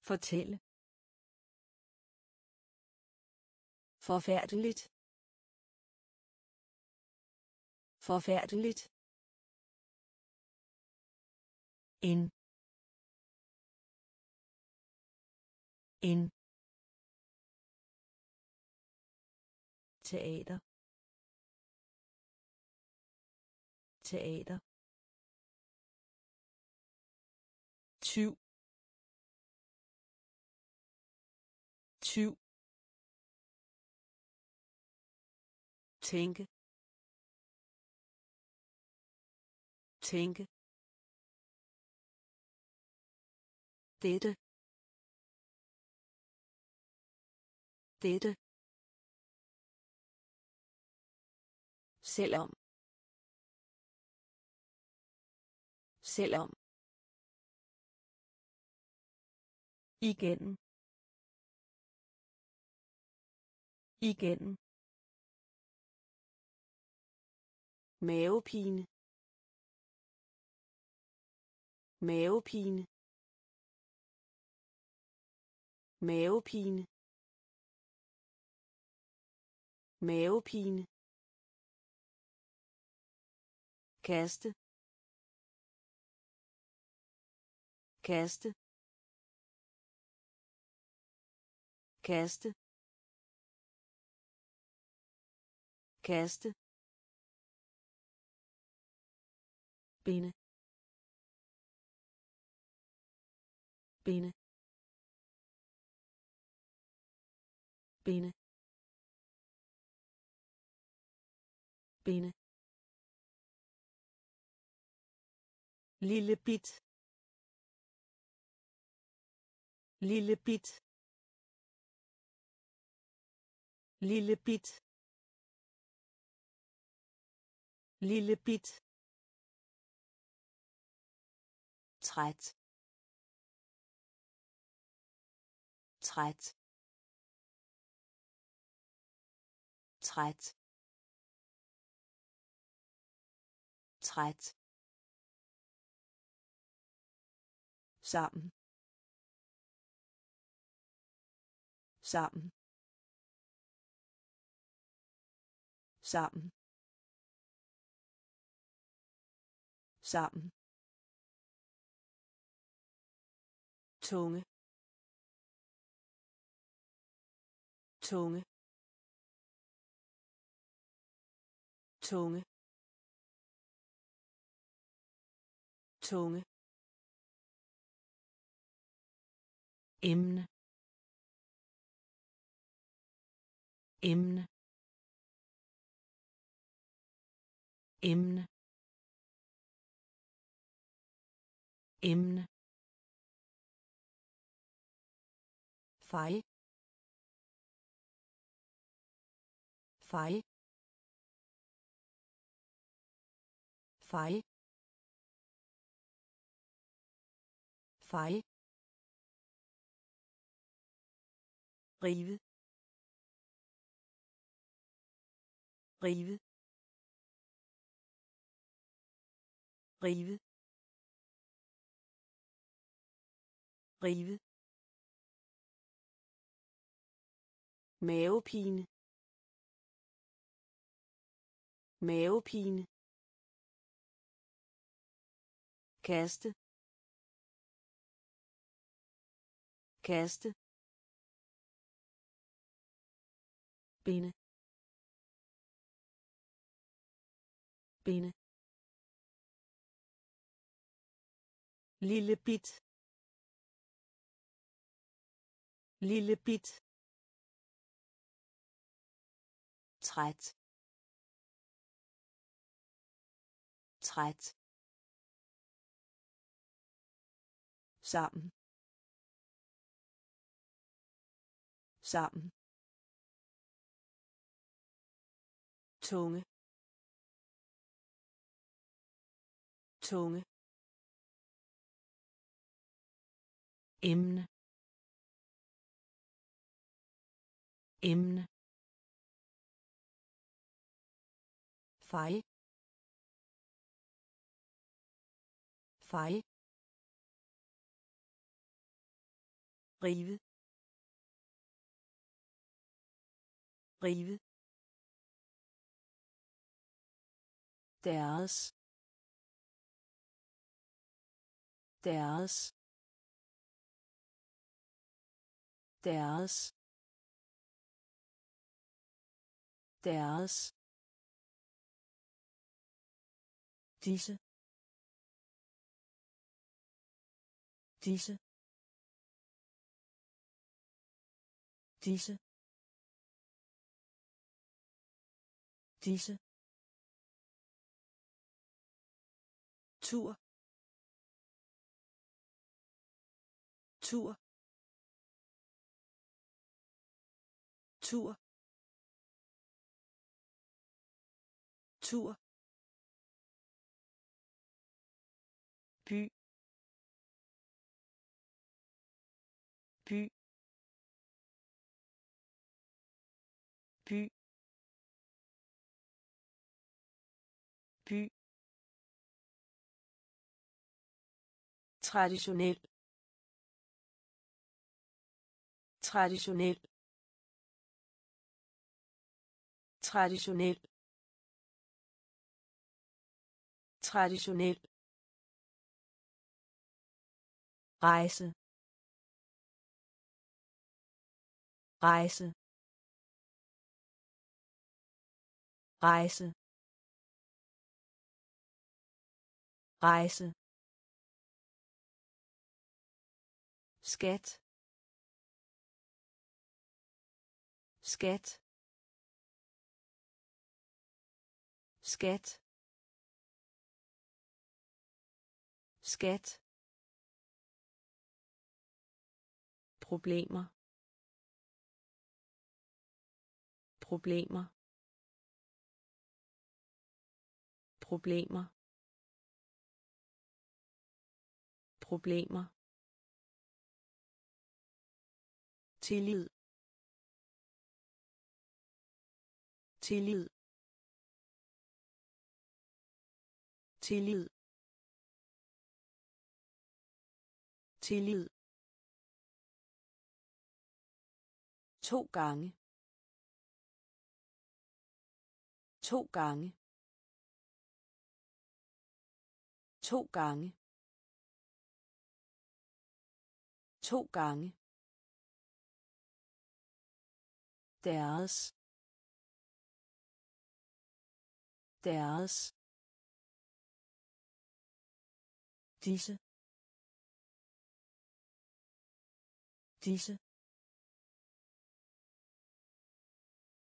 fortælle forfærdeligt Forfærdeligt. En. En. Teater. Teater. tyv. Tyv. Tænke. Tænke. Dette. Dette. Selvom. Selvom. Igen. Igen. Mavepine. Mavepine. Mavepine. Mavepine. Kaste kaste kaste kaste binde binde binde binde lille bit lille bit lille træt træt træt træt sammen. Sammen. Sammen. Sammen. Tunge. Tunge. Tunge. Tunge. Emne. Emne. Emne. Emne. Fejl fejl fejl fejl rive. Rive. Rive. Rive. Mavepine. Mavepine. Kaste. Kaste. Binde. Binde. Lille bit. Lille bit. Træt. Træt. Sammen. Sammen. Tunge. Tunge. Emne. Emne. Fejl fejl rive. Rive deres. Deres. Deres. Deres. Disse. Disse. Disse. Disse. Tur. Tur. Tur. Tur traditionel. Traditionel. Traditionel. Traditionel. Rejse. Rejse. Rejse. Rejse. Skat. Skat. Skat. Skat. Problemer. Problemer. Problemer. Problemer. Tillid tillid tillid tillid. To gange. To gange. To gange. To gange. Deres. Deres. Disse. Disse.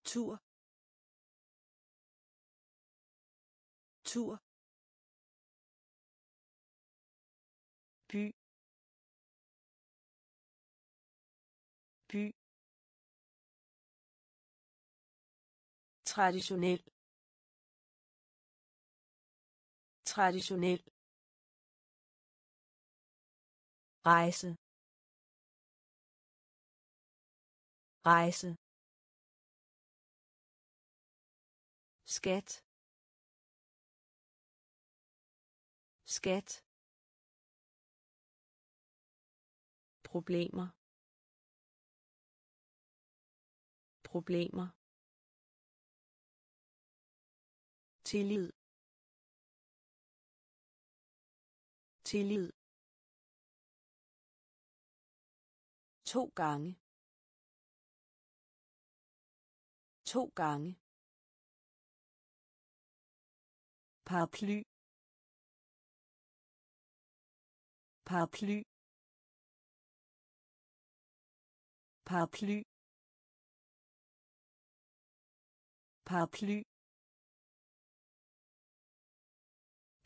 Tur. Tur. Traditionel. Traditionel. Rejse. Rejse. Skat. Skat. Problemer. Problemer. Tillid tillid to gange to gange paraply paraply paraply paraply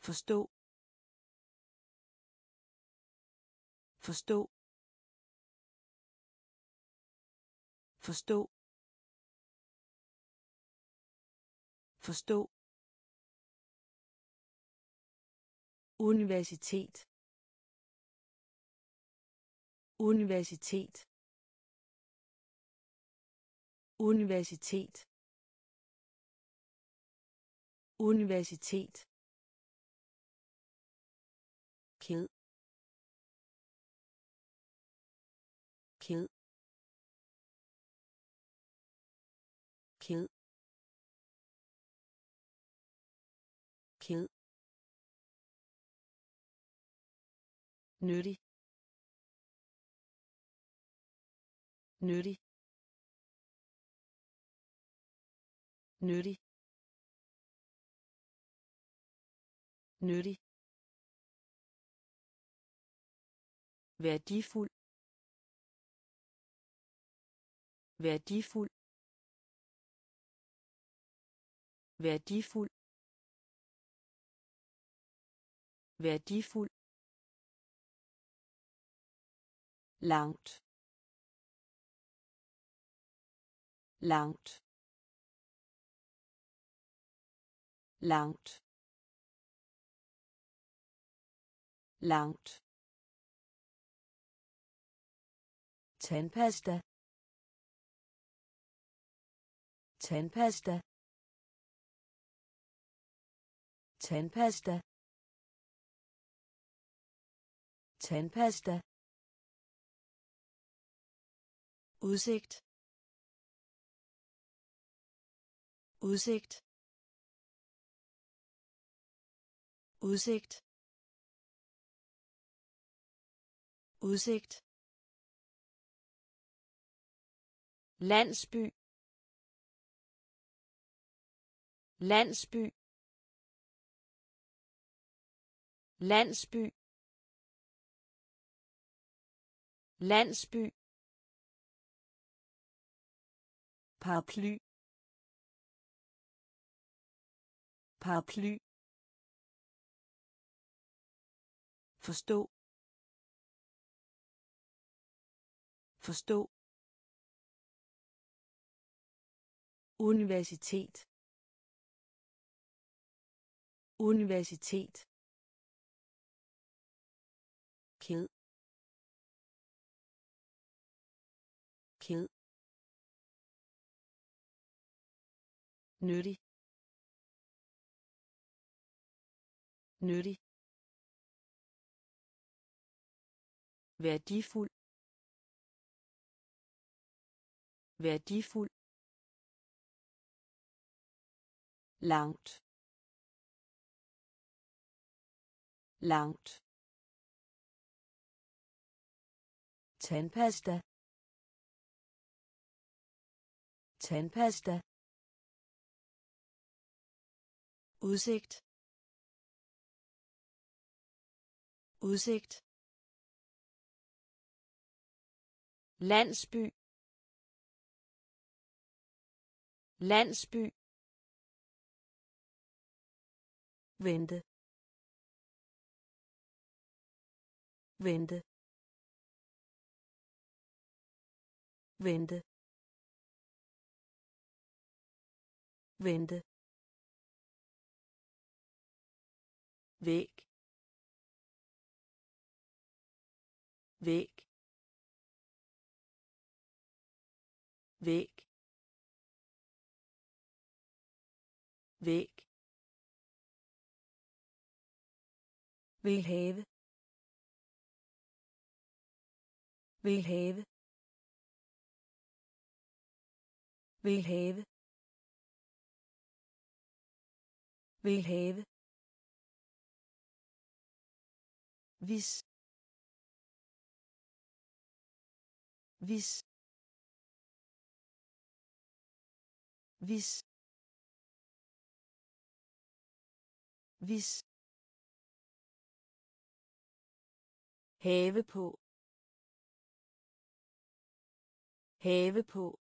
forstå. Forstå. Forstå. Forstå. Universitet. Universitet. Universitet. Universitet. Nyttig. Nyttig. Nyttig. Nyttig. Værdifuld. Værdifuld. Værdifuld. Værdifuld. Langt. Langt. Langt. Langt. Tandpasta. Tandpasta. Tandpasta. Tandpasta udsigt. Udsigt. Udsigt. Udsigt. Landsby. Landsby. Landsby. Landsby. Paraply. Paraply. Forstå. Forstå. Universitet. Universitet. Ked. Nyttig. Nyttig. Værdifuld. Værdifuld. Langt. Langt. Tandpasta. Tandpasta. Udsigt. Udsigt. Landsby. Landsby. Vente. Vente. Vente. Vente. Væg. Væg. Væg. Væg. Vil have vil have vil have vil have vis vis vis vis have på. Have på.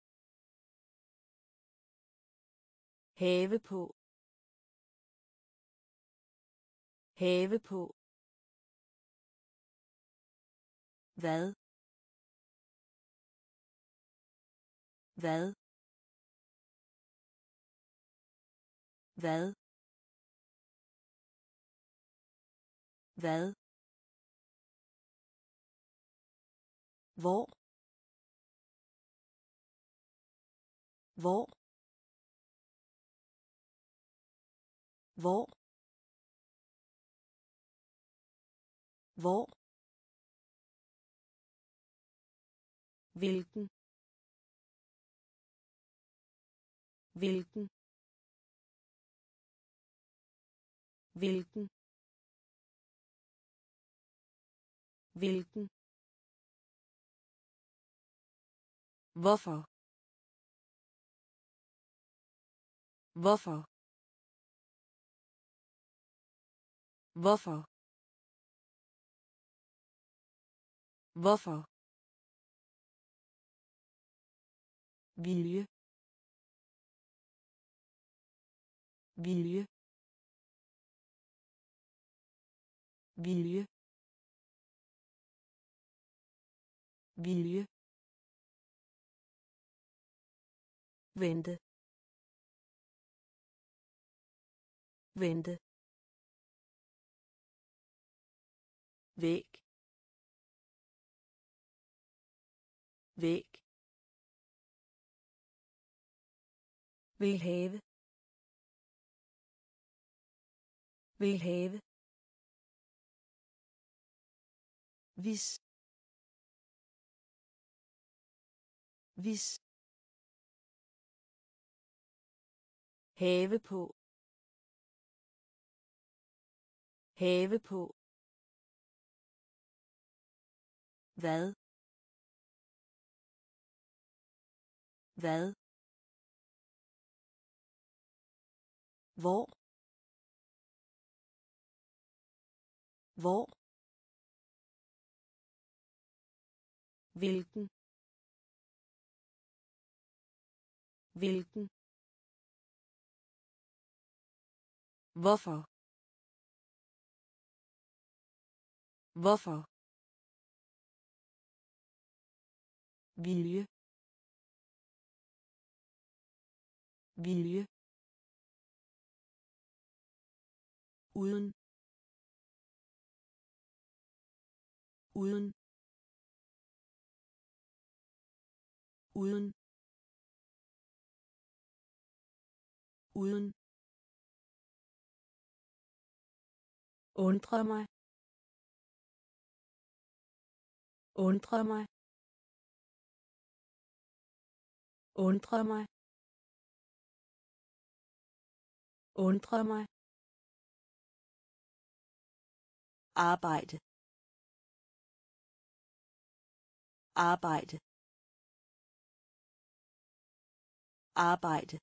Have på. Have på. Hvad? Hvad? Hvad? Hvad? Hvor? Hvor? Hvor? Hvor? Hvilken hvilken hvilken hvilken hvorfor? Hvorfor? Hvorfor? Hvorfor vilje. Vilje. Vilje. Vilje. Vente. Vente. Væg væg vil have. Vil have. Hvis. Hvis. Have på. Have på. Hvad? Hvad? Hvor hvor hvilken hvilken hvorfor hvorfor vilje. Vilje uden. Uden. Uden. Uden. Undre mig. Undre mig. Undre mig. Undre mig. Arbejde arbejde arbejde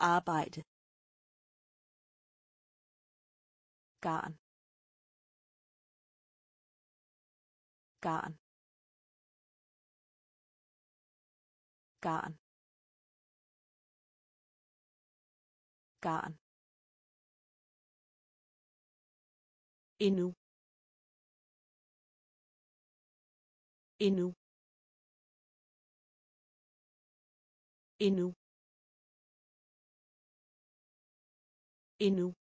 arbejde garn. Garn. Garn. Garn endnu endnu endnu endnu ung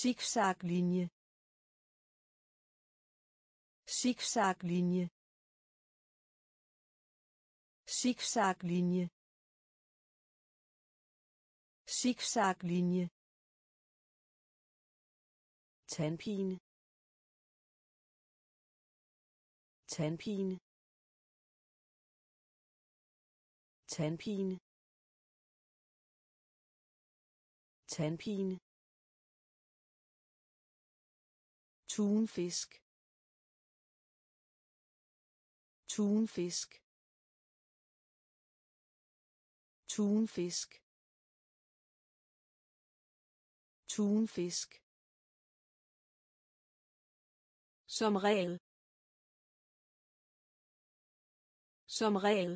zigzaglinje. Zigzaglinje. Zigzaglinje. Zigzaglinje. Tandpine. Tandpine. Tandpine. Tandpine. Tunfisk. Tunfisk. Tunfisk. Tunfisk. Som regel. Som regel.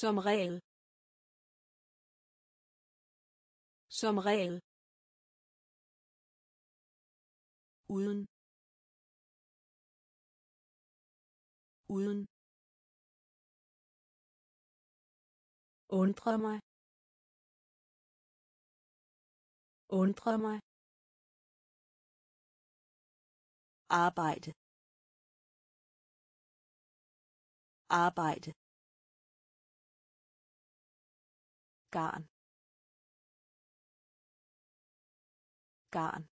Som regel. Som regel. Uden. Uden. Undre mig. Undre mig. Arbejde. Arbejde. Garn. Garn.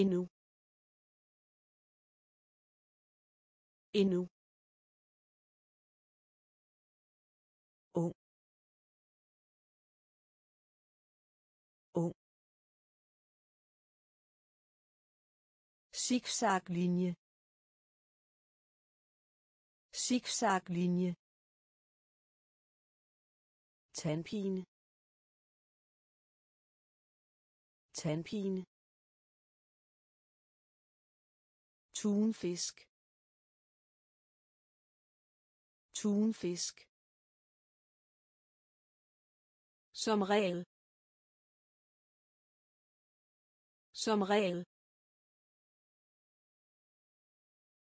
Endnu. Endnu. Ung. Ung. Zigzaglinje. Zigzaglinje. Tandpine. Tandpine. Tunfisk tunfisk som regel. Som regel.